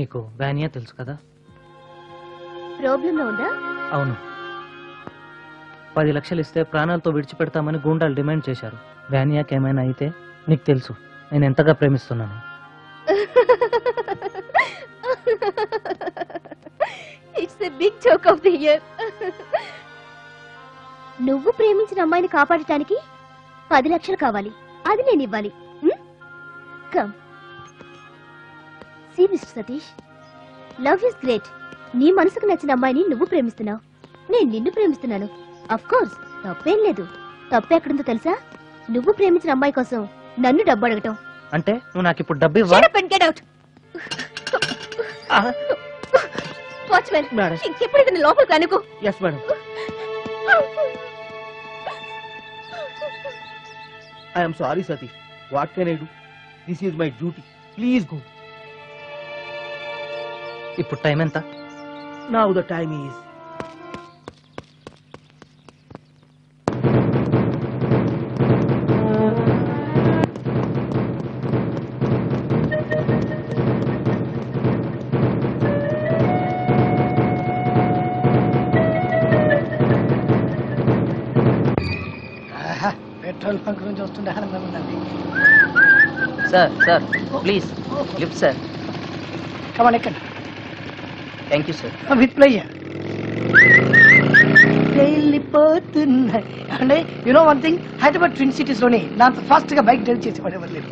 నీకు బానియా తెలుసు కదా ప్రాబ్లంలో ఉందా అవును పది లక్షలు ఇస్తే ప్రాణాలతో విడిచిపెడతామని గుండాలు డిమాండ్ చేశారు వ్యానియాకేమైనా అయితే నీకు తెలుసు నేను ఎంతగా ప్రేమిస్తున్నాను ఇయర్ నువ్వు ప్రేమించిన అమ్మాయిని కాపాడటానికి పది లక్షలు కావాలి అది నేను ఇవ్వాలి సతీష్ లవ్ ఇస్ గ్రేట్ నీ మనసుకు నచ్చిన అమ్మాయిని నువ్వు ప్రేమిస్తున్నావు నేను నిన్ను ప్రేమిస్తున్నాను అఫ్ కోర్స్ తప్పేం లేదు ఎక్కడుందో తెలుసా నువ్వు ప్రేమించిన అమ్మాయి కోసం నన్ను డబ్బు అడగటం అంటే నువ్వు నాకు ఇప్పుడు డబ్బు ఇవ్వాలి ఇంకెప్పుడు ఇతను లోపలికి అనుకో yes madam I'm sorry Satish what can I do this is my duty please go ఇప్పుడు టైం ఎంత now the time is sir sir please lift sir come on ఎక్కండి thank you sir with player అంటే you know one thing Hyderabad twin సిటీస్లోనే నా ఫాస్ట్ గా బైక్ డ్రైవ్ చేసి ఎవరు లేదు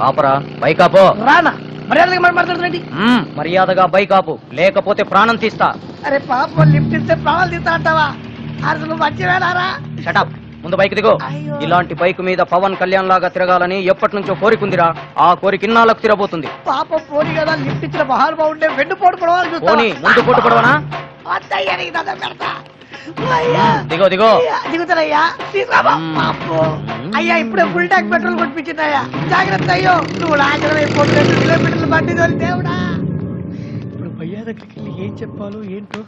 పాపరా బైక్ ఆపో రానా మర్యాదగా మరి మాట్లాడుతున్నాండి మర్యాదగా బైక్ ఆపు లేకపోతే ప్రాణం తీస్తా అరే పాప లిఫ్ట్ ఇస్తే ప్రాణాలు తీస్తా అంటావా అరే నువ్వు మంచివేనారా షటప్ ముందు బైక్ దిగు ఇలాంటి బైక్ మీద పవన్ కళ్యాణ్ లాగా తిరగాలని ఎప్పటి నుంచో కోరికుందిరా ఆ కోరిక ఇన్నాళ్ళకు తిరబోతుంది పాప పోని కదా లిఫ్ట్ ఇచ్చిన మహానుభావుడే వెన్ను పోటు పడవాలి పోనీ ముందు పోటు పడవనా దిగో దిగో అయ్యా, అయ్యా ఇప్పుడే ఫుల్ ట్యాంక్ పెట్రోల్ కొట్టించిందయ్యా జాగ్రత్త అయ్యో నువ్వు నాశనం అయిపోతున్నా పెట్రోల్ బండి తోలి దేవుడా అయ్యా దగ్గరికి వెళ్ళి ఏం చెప్పాలో ఏంటో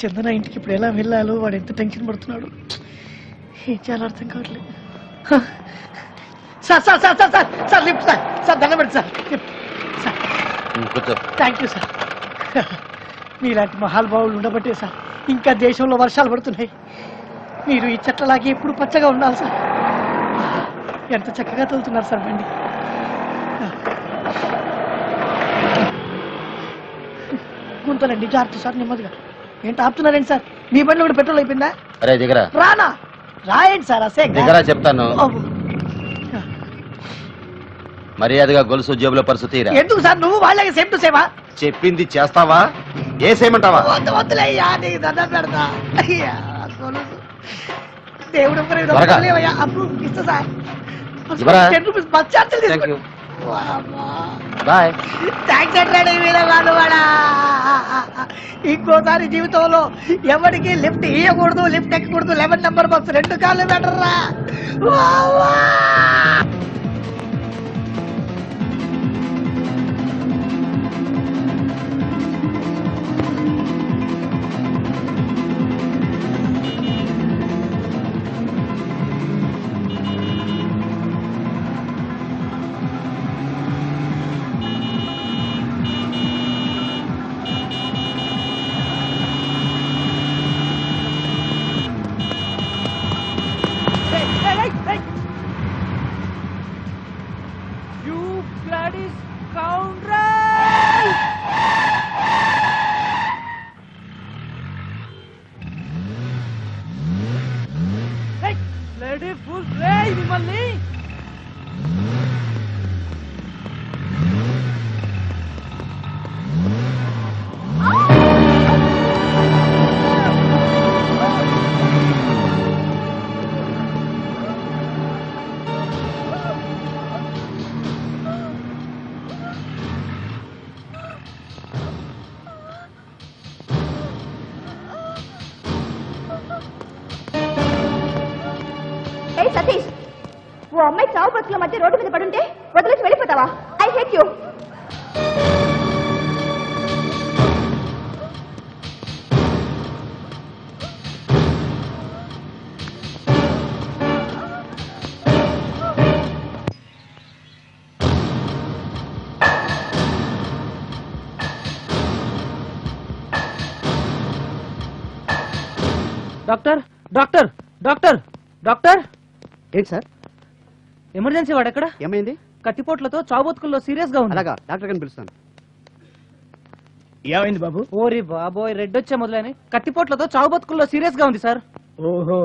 చందన ఇంటికి ఇప్పుడు ఎలా వెళ్ళాలో వాడు ఎంత టెన్షన్ పడుతున్నాడు ఏం చాలా అర్థం కావట్లేదు sir sir sir sir sir sir lift sir sir దండం sir sir thank you sir మీలాంటి మహాల్భావులు ఉండబట్టే సార్ ఇంకా దేశంలో వర్షాలు పడుతున్నాయి మీరు ఈ చెట్లలాగే ఎప్పుడు పచ్చగా ఉండాలి సార్ ఎంత చక్కగా తోలుతున్నారు సార్ బండి ఆపుతానండి జాగ్రత్త సార్ నెమ్మదిగా ఏంటి ఆపుతున్నారండి సార్ మీ బండి కూడా పెట్రోల్ అయిపోయిందా అరే దిగరా రానా రాయండి సార్ అసే దిగరా చెప్తాను మర్యాదగా గొలుసు జేబులో పరుసు తీరా ఎందుకు సార్ నువ్వు వాళ్ళకి సేమ్ టు సేవా చెప్పింది చేస్తావా ఏ చేయమంటావా వద్దులయ్యా నీకు దండం పెడతా అయ్యా గొలుసు దేవుడు త్వరగా. ఇస్తా సార్ ఇవ్వరా? టెన్ రూపీస్ బస్ ఛార్జీలు Thank you. తీసుకోండి. వామ్మా. బాయ్ థ్యాంక్స్ అంటాడు వాడా ఇంకోసారి జీవితంలో ఎవరికి లిఫ్ట్ ఇయ్యకూడదు లిఫ్ట్ ఎక్కకూడదు లెవెన్ నెంబర్ బస్ రెండు కాళ్ళు పెట్టరా డాక్టర్ డాక్టర్ డాక్టర్ ఏంటి సార్ ఎమర్జెన్సీ వాడు ఎక్కడ ఏమైంది కట్టిపోట్లతో చావోతుకుల్లో సీరియస్ గా ఉంది అలాగా డాక్టర్ గారిని పిలుస్తాను ఏమైంది బాబు ఓరి బాబోయ్ వచ్చే మొదలైన కట్టిపోట్లతో చావబతుకుల్లో సీరియస్ గా ఉంది సార్ ఓహో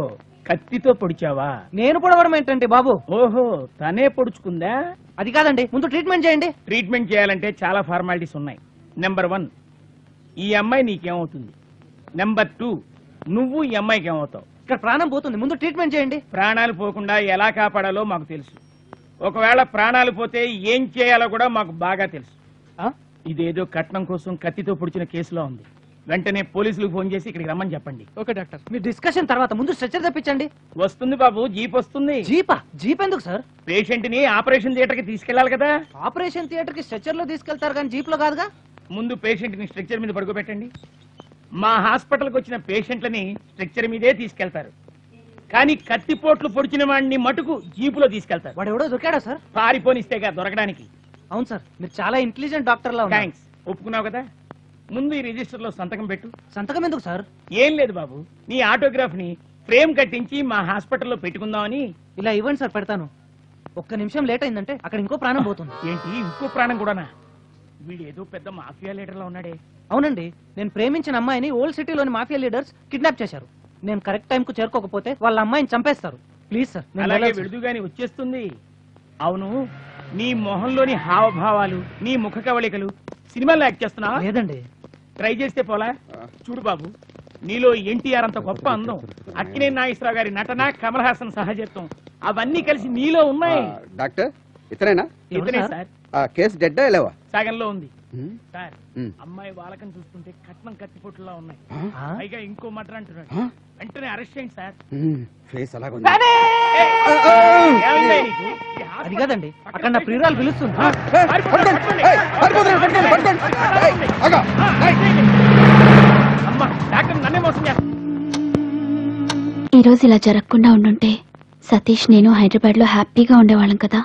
కత్తితో పొడిచావా నేను పొడవడం ఏంటండి బాబు ఓహో తనే పొడుచుకుందా అది కాదండి ముందు ట్రీట్మెంట్ చేయండి ట్రీట్మెంట్ చేయాలంటే చాలా ఫార్మాలిటీస్ ఉన్నాయి నెంబర్ వన్ ఈ అమ్మాయి నీకేమవుతుంది నెంబర్ టూ నువ్వు ఈ అమ్మాయికి ఏమవుతావు ఇక్కడ ప్రాణం పోతుంది ముందు ట్రీట్మెంట్ చేయండి ప్రాణాలు పోకుండా ఎలా కాపాడాలో మాకు తెలుసు ఒకవేళ ప్రాణాలు పోతే ఏం చేయాలో కూడా మాకు బాగా తెలుసు ఇదేదో కట్నం కోసం కత్తితో పొడిచిన కేసులో ఉంది వెంటనే పోలీసులకు ఫోన్ చేసి ఇక్కడికి రమ్మని చెప్పండి ఓకే డాక్టర్ మీ డిస్కషన్ తర్వాత ముందు స్ట్రెచర్ తెప్పించండి వస్తుంది బాబు జీప్ వస్తుంది జీపా జీప్ ఎందుకు సార్ పేషెంట్ ని ఆపరేషన్ థియేటర్ కి తీసుకెళ్లాలి కదా ఆపరేషన్ థియేటర్ కి స్ట్రెచర్ లో తీసుకెళ్తారు కానీ జీప్ లో కాదుగా ముందు పేషెంట్ ని స్ట్రెచర్ మీద పడుకోబెట్టండి మా హాస్పిటల్కి వచ్చిన పేషెంట్లని స్ట్రక్చర్ మీదే తీసుకెళ్తారు కానీ కత్తిపోట్లు పొడిచిన వాడిని మటుకు జీపులో తీసుకెళ్తారు వాడు ఎవడో దొరికాడా సార్ కదా దొరకడానికి అవును సార్ మీరు చాలా ఇంటెలిజెంట్ డాక్టర్ లా థ్యాంక్స్ ఒప్పుకున్నావు కదా ముందు ఈ రిజిస్టర్లో సంతకం పెట్టు సంతకం ఎందుకు సార్ ఏం లేదు బాబు నీ ఆటోగ్రాఫ్ని ఫ్రేమ్ కట్టించి మా హాస్పిటల్లో పెట్టుకుందామని ఇలా ఇవ్వండి సార్ పెడతాను ఒక్క నిమిషం లేట్ అయిందంటే అక్కడ ఇంకో ప్రాణం పోతుంది ఏంటి ఇంకో ప్రాణం కూడానా వీడేదో పెద్ద మాఫియా లీడర్లో ఉన్నాడే అవునండి నేను ప్రేమించిన అమ్మాయిని ఓల్డ్ సిటీలోని మాఫియా లీడర్స్ కిడ్నాప్ చేశారు నేను కరెక్ట్ కు చేరుకోకపోతే వాళ్ళ అమ్మాయిని చంపేస్తారు ప్లీజ్ సార్ నేను వచ్చేస్తుంది అవును నీ మొహంలోని హావభావాలు నీ ముఖ కవళికలు సినిమాలో యాక్ట్ చేస్తున్నావా లేదండి ట్రై చేస్తే పోలా చూడు బాబు నీలో ఎన్టీఆర్ అంత గొప్ప అందం అక్కినే నాగేశ్వరరావు గారి నటన కమల్ హాసన్ సహజత్వం అవన్నీ కలిసి నీలో ఉన్నాయి డాక్టర్ ఇతనేనా ఇతనే సార్? ఆ కేసు డెడ్డా లేవా సగంలో ఉంది సార్ అమ్మాయి బాలకం చూస్తుంటే కట్నం కత్తిపోట్లా ఉన్నాయి పైగా ఇంకో మటర్ అంటున్నాడు వెంటనే అరెస్ట్ చేయండి సార్ ఫేస్ అది కాదండి అక్కడ నా ప్రియురాలు పిలుస్తుంది అమ్మా డాక్టర్ ఈరోజు ఇలా జరగకుండా ఉండుంటే సతీష్ నేను హైదరాబాద్ లో హ్యాపీగా ఉండేవాళ్ళం కదా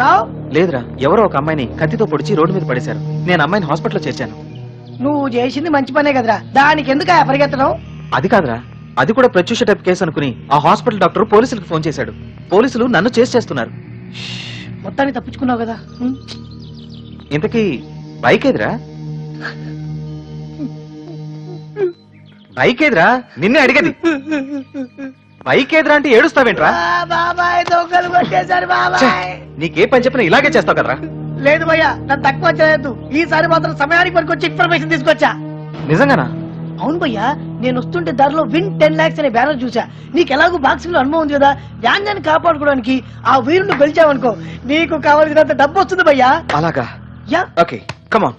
చేస్తున్నావు లేదురా ఎవరో ఒక అమ్మాయిని కత్తితో పొడిచి రోడ్డు మీద పడేశారు నేను అమ్మాయిని హాస్పిటల్లో చేర్చాను నువ్వు చేసింది మంచి పనే కదరా దానికి ఎందుకు పరిగెత్తడం అది కాదురా అది కూడా ప్రత్యూష టైప్ కేసు అనుకుని ఆ హాస్పిటల్ డాక్టర్ పోలీసులకు ఫోన్ చేశాడు పోలీసులు నన్ను చేసి చేస్తున్నారు మొత్తాన్ని తప్పించుకున్నావు కదా ఇంతకీ బైక్ ఏదిరా బైక్ ఏదిరా నిన్నే అడిగది పైకి ఎదురా అంటే ఏడుస్తావేంట్రా బాబాయ్ బాబాయ్ నీకే పని చెప్పిన ఇలాగే చేస్తావు కదరా లేదు భయ్యా నన్ను తక్కువ చేయొద్దు ఈసారి మాత్రం సమయానికి వరకు వచ్చి ఇన్ఫర్మేషన్ తీసుకొచ్చా నిజంగానా అవును భయ్యా నేను వస్తుంటే దారిలో విన్ టెన్ లాక్స్ అనే బ్యానర్ చూసా నీకు ఎలాగో బాక్సింగ్ లో అనుభవం ఉంది కదా యాన్యాన్ని కాపాడుకోవడానికి ఆ వీరుని గెలిచావనుకో నీకు కావాల్సినంత డబ్బు వస్తుంది భయ్యా అలాగా yeah okay come on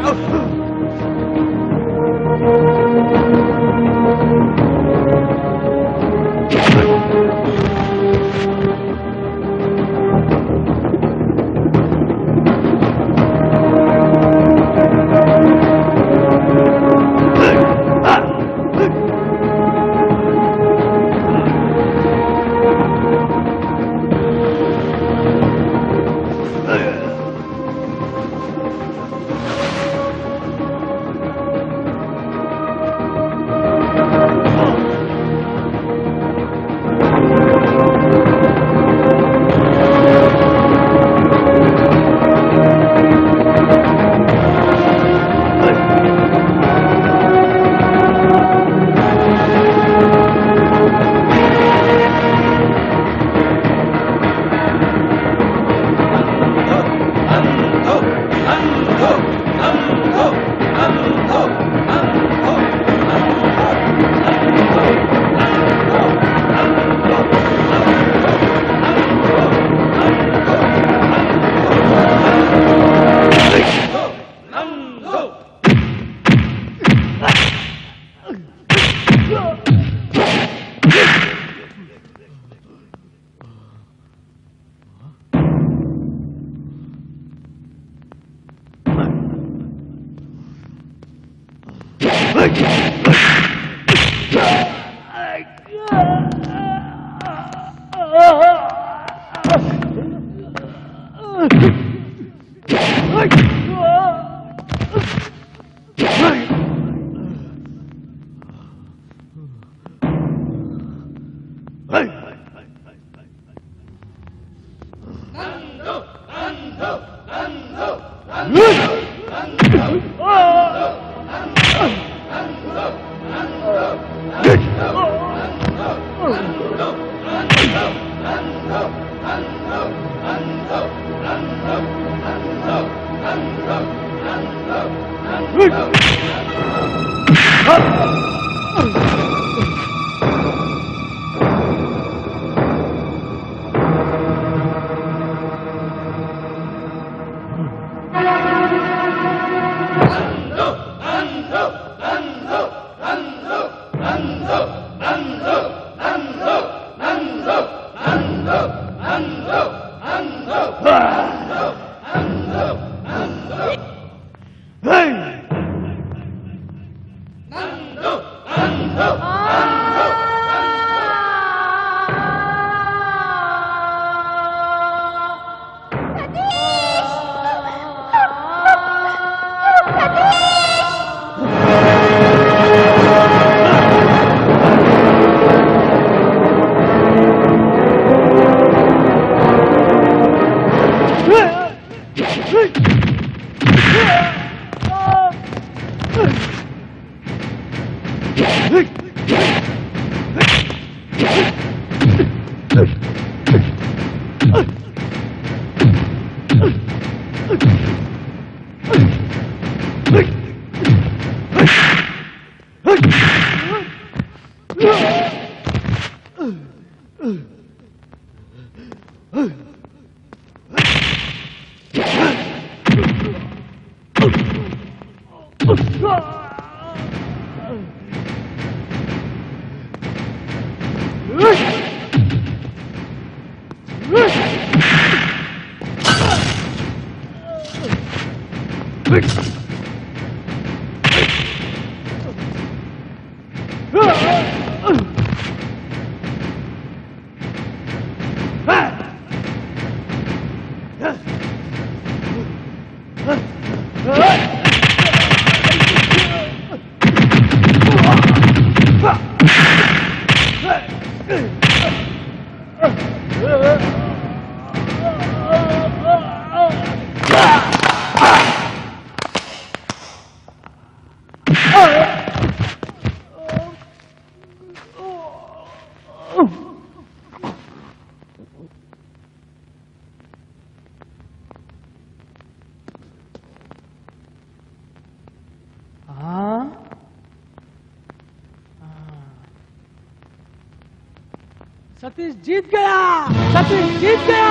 Oh. again. जीत गया सतीश जीत गया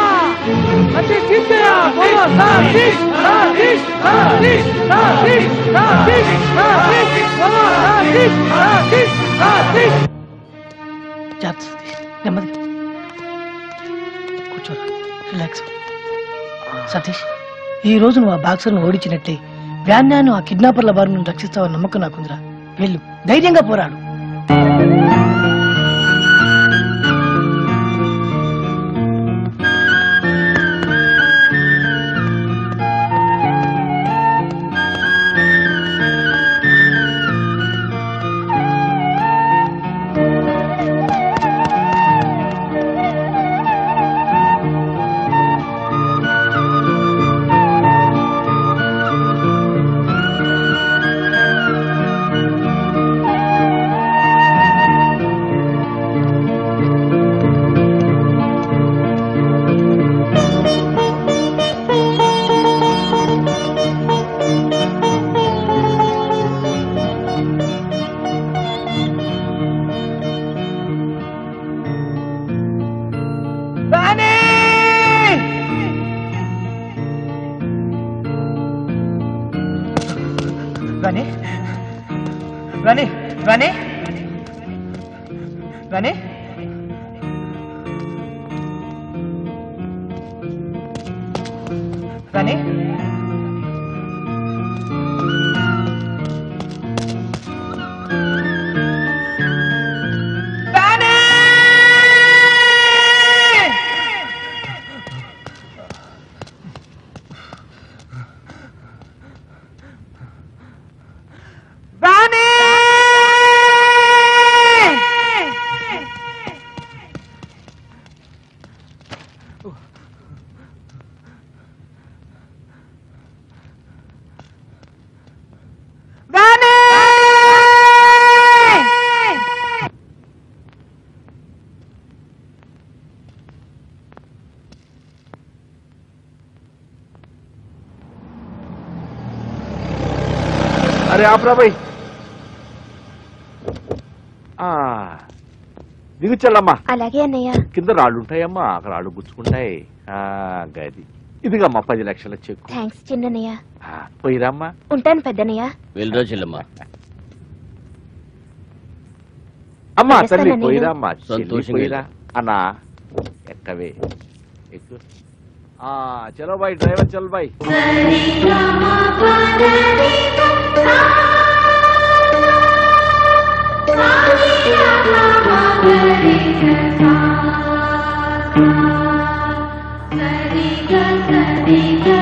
सतीश जीत गया बोलो सतीश सतीश सतीश सतीश सतीश सतीश बोलो सतीश सतीश सतीश జాగ్రత్త సతీష్ నెమ్మది కూర్చోరా రిలాక్స్ సతీష్ ఈ రోజు నువ్వు ఆ బాక్సర్ను ఓడించినట్టే వ్యాన్యాను ఆ కిడ్నాపర్ల బారి నుండి రక్షిస్తావని నమ్మకం నాకుందిరా వెళ్ళు ధైర్యంగా పోరాడు రాబోయ్ దిగు అలాగే అన్నయ్య కింద రాళ్ళు ఉంటాయమ్మా రాళ్ళు గుచ్చుకుంటాయి గది ఇదిగమ్మా పది లక్షల చెక్ థ్యాంక్స్ చిన్నయ్య పోయిరామ్మా ఉంటాను పెద్దనయ్య రోజు చెల్లమ్మా అమ్మా తల్లి పోయిరామ్మా పోయిరా అన్నా ఎక్కవే ఎక్కు చలో బాయ్ డ్రైవర్ చల్ బాయ్ व्राव टेडिके साज्डा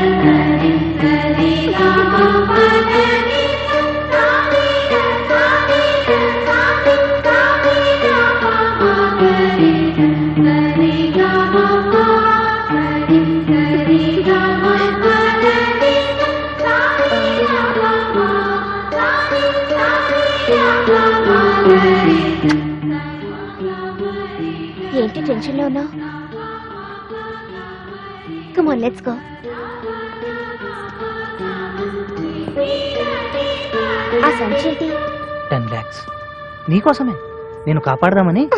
ఏంటి టెన్షన్లో ఉన్నావు కమ్ లెట్స్ గో ఆ సంచి టెన్ ల్యాక్స్ నీకోసమే నేను కాపాడదామని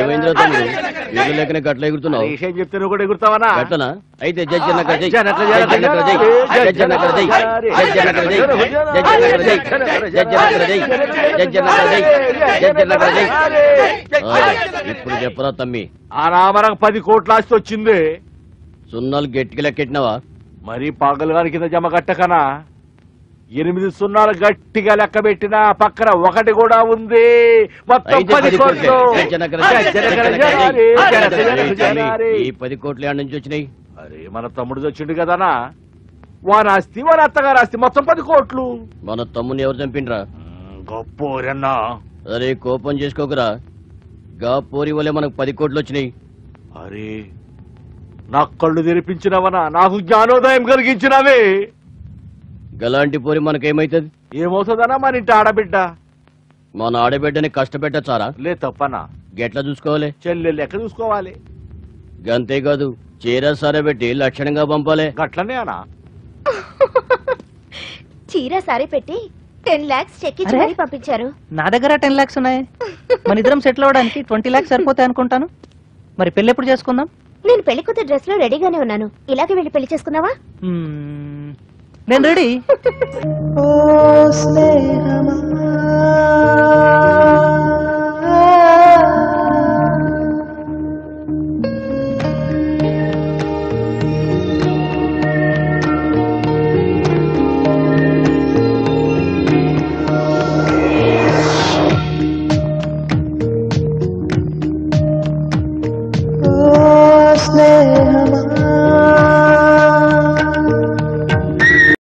ఏమైందిరా తమ్ముడు ఎగురుతున్నావు విషయం చెప్తే కూడా ఎగురుతావనా గట్లనా అయితే జడ్జి ఇప్పుడు చెప్పరా తమ్మి ఆ రామరకు పది కోట్ల ఆస్తి వచ్చింది సున్నాలు గట్టికి లెక్కెట్టినవా మరీ పాగలు గారి కింద జమ కట్టకనా ఎనిమిది సున్నాలు గట్టిగా లెక్క పెట్టిన పక్కన ఒకటి కూడా ఉంది మొత్తం పది కోట్లు ఈ పది కోట్లు నుంచి వచ్చినాయి అరే మన తమ్ముడు వచ్చిండు కదనా వాని ఆస్తి వాని అత్తగారు ఆస్తి మొత్తం పది కోట్లు మన తమ్ముని ఎవరు చంపిండ్రా గొప్పోరన్నా అరే కోపం చేసుకోకురా గా పోరి వలే మనకు పది కోట్లు వచ్చినాయి అరే నా కళ్ళు తెరిపించినవనా నాకు జ్ఞానోదయం కలిగించినవే గలాంటి పోరి మనకేమైతుంది ఏమవుతుందనా మన ఇంటి ఆడబిడ్డ మన ఆడబిడ్డని కష్టపెట్టచ్చారా లే తప్పనా గెట్లా చూసుకోవాలి చెల్లెళ్ళు ఎక్కడ చూసుకోవాలి గంతే కాదు చీర పెట్టి లక్షణంగా పంపాలి అట్లనే అనా చీర సారీ పెట్టి టెన్ లాక్స్ చెక్ ఇచ్చి పంపించారు నా దగ్గర టెన్ లాక్స్ ఉన్నాయి మన ఇద్దరం సెటిల్ అవడానికి ట్వంటీ లాక్స్ సరిపోతాయి అనుకుంటాను మరి పెళ్లి ఎప్పుడు చేసుకుందాం నేను పెళ్లి కొత్త డ్రెస్ లో రెడీగానే ఉన్నాను ఇలాగే వెళ్ళి పెళ్లి చేసుకున్నావా నేను రెడీ ఓ స్నేహమా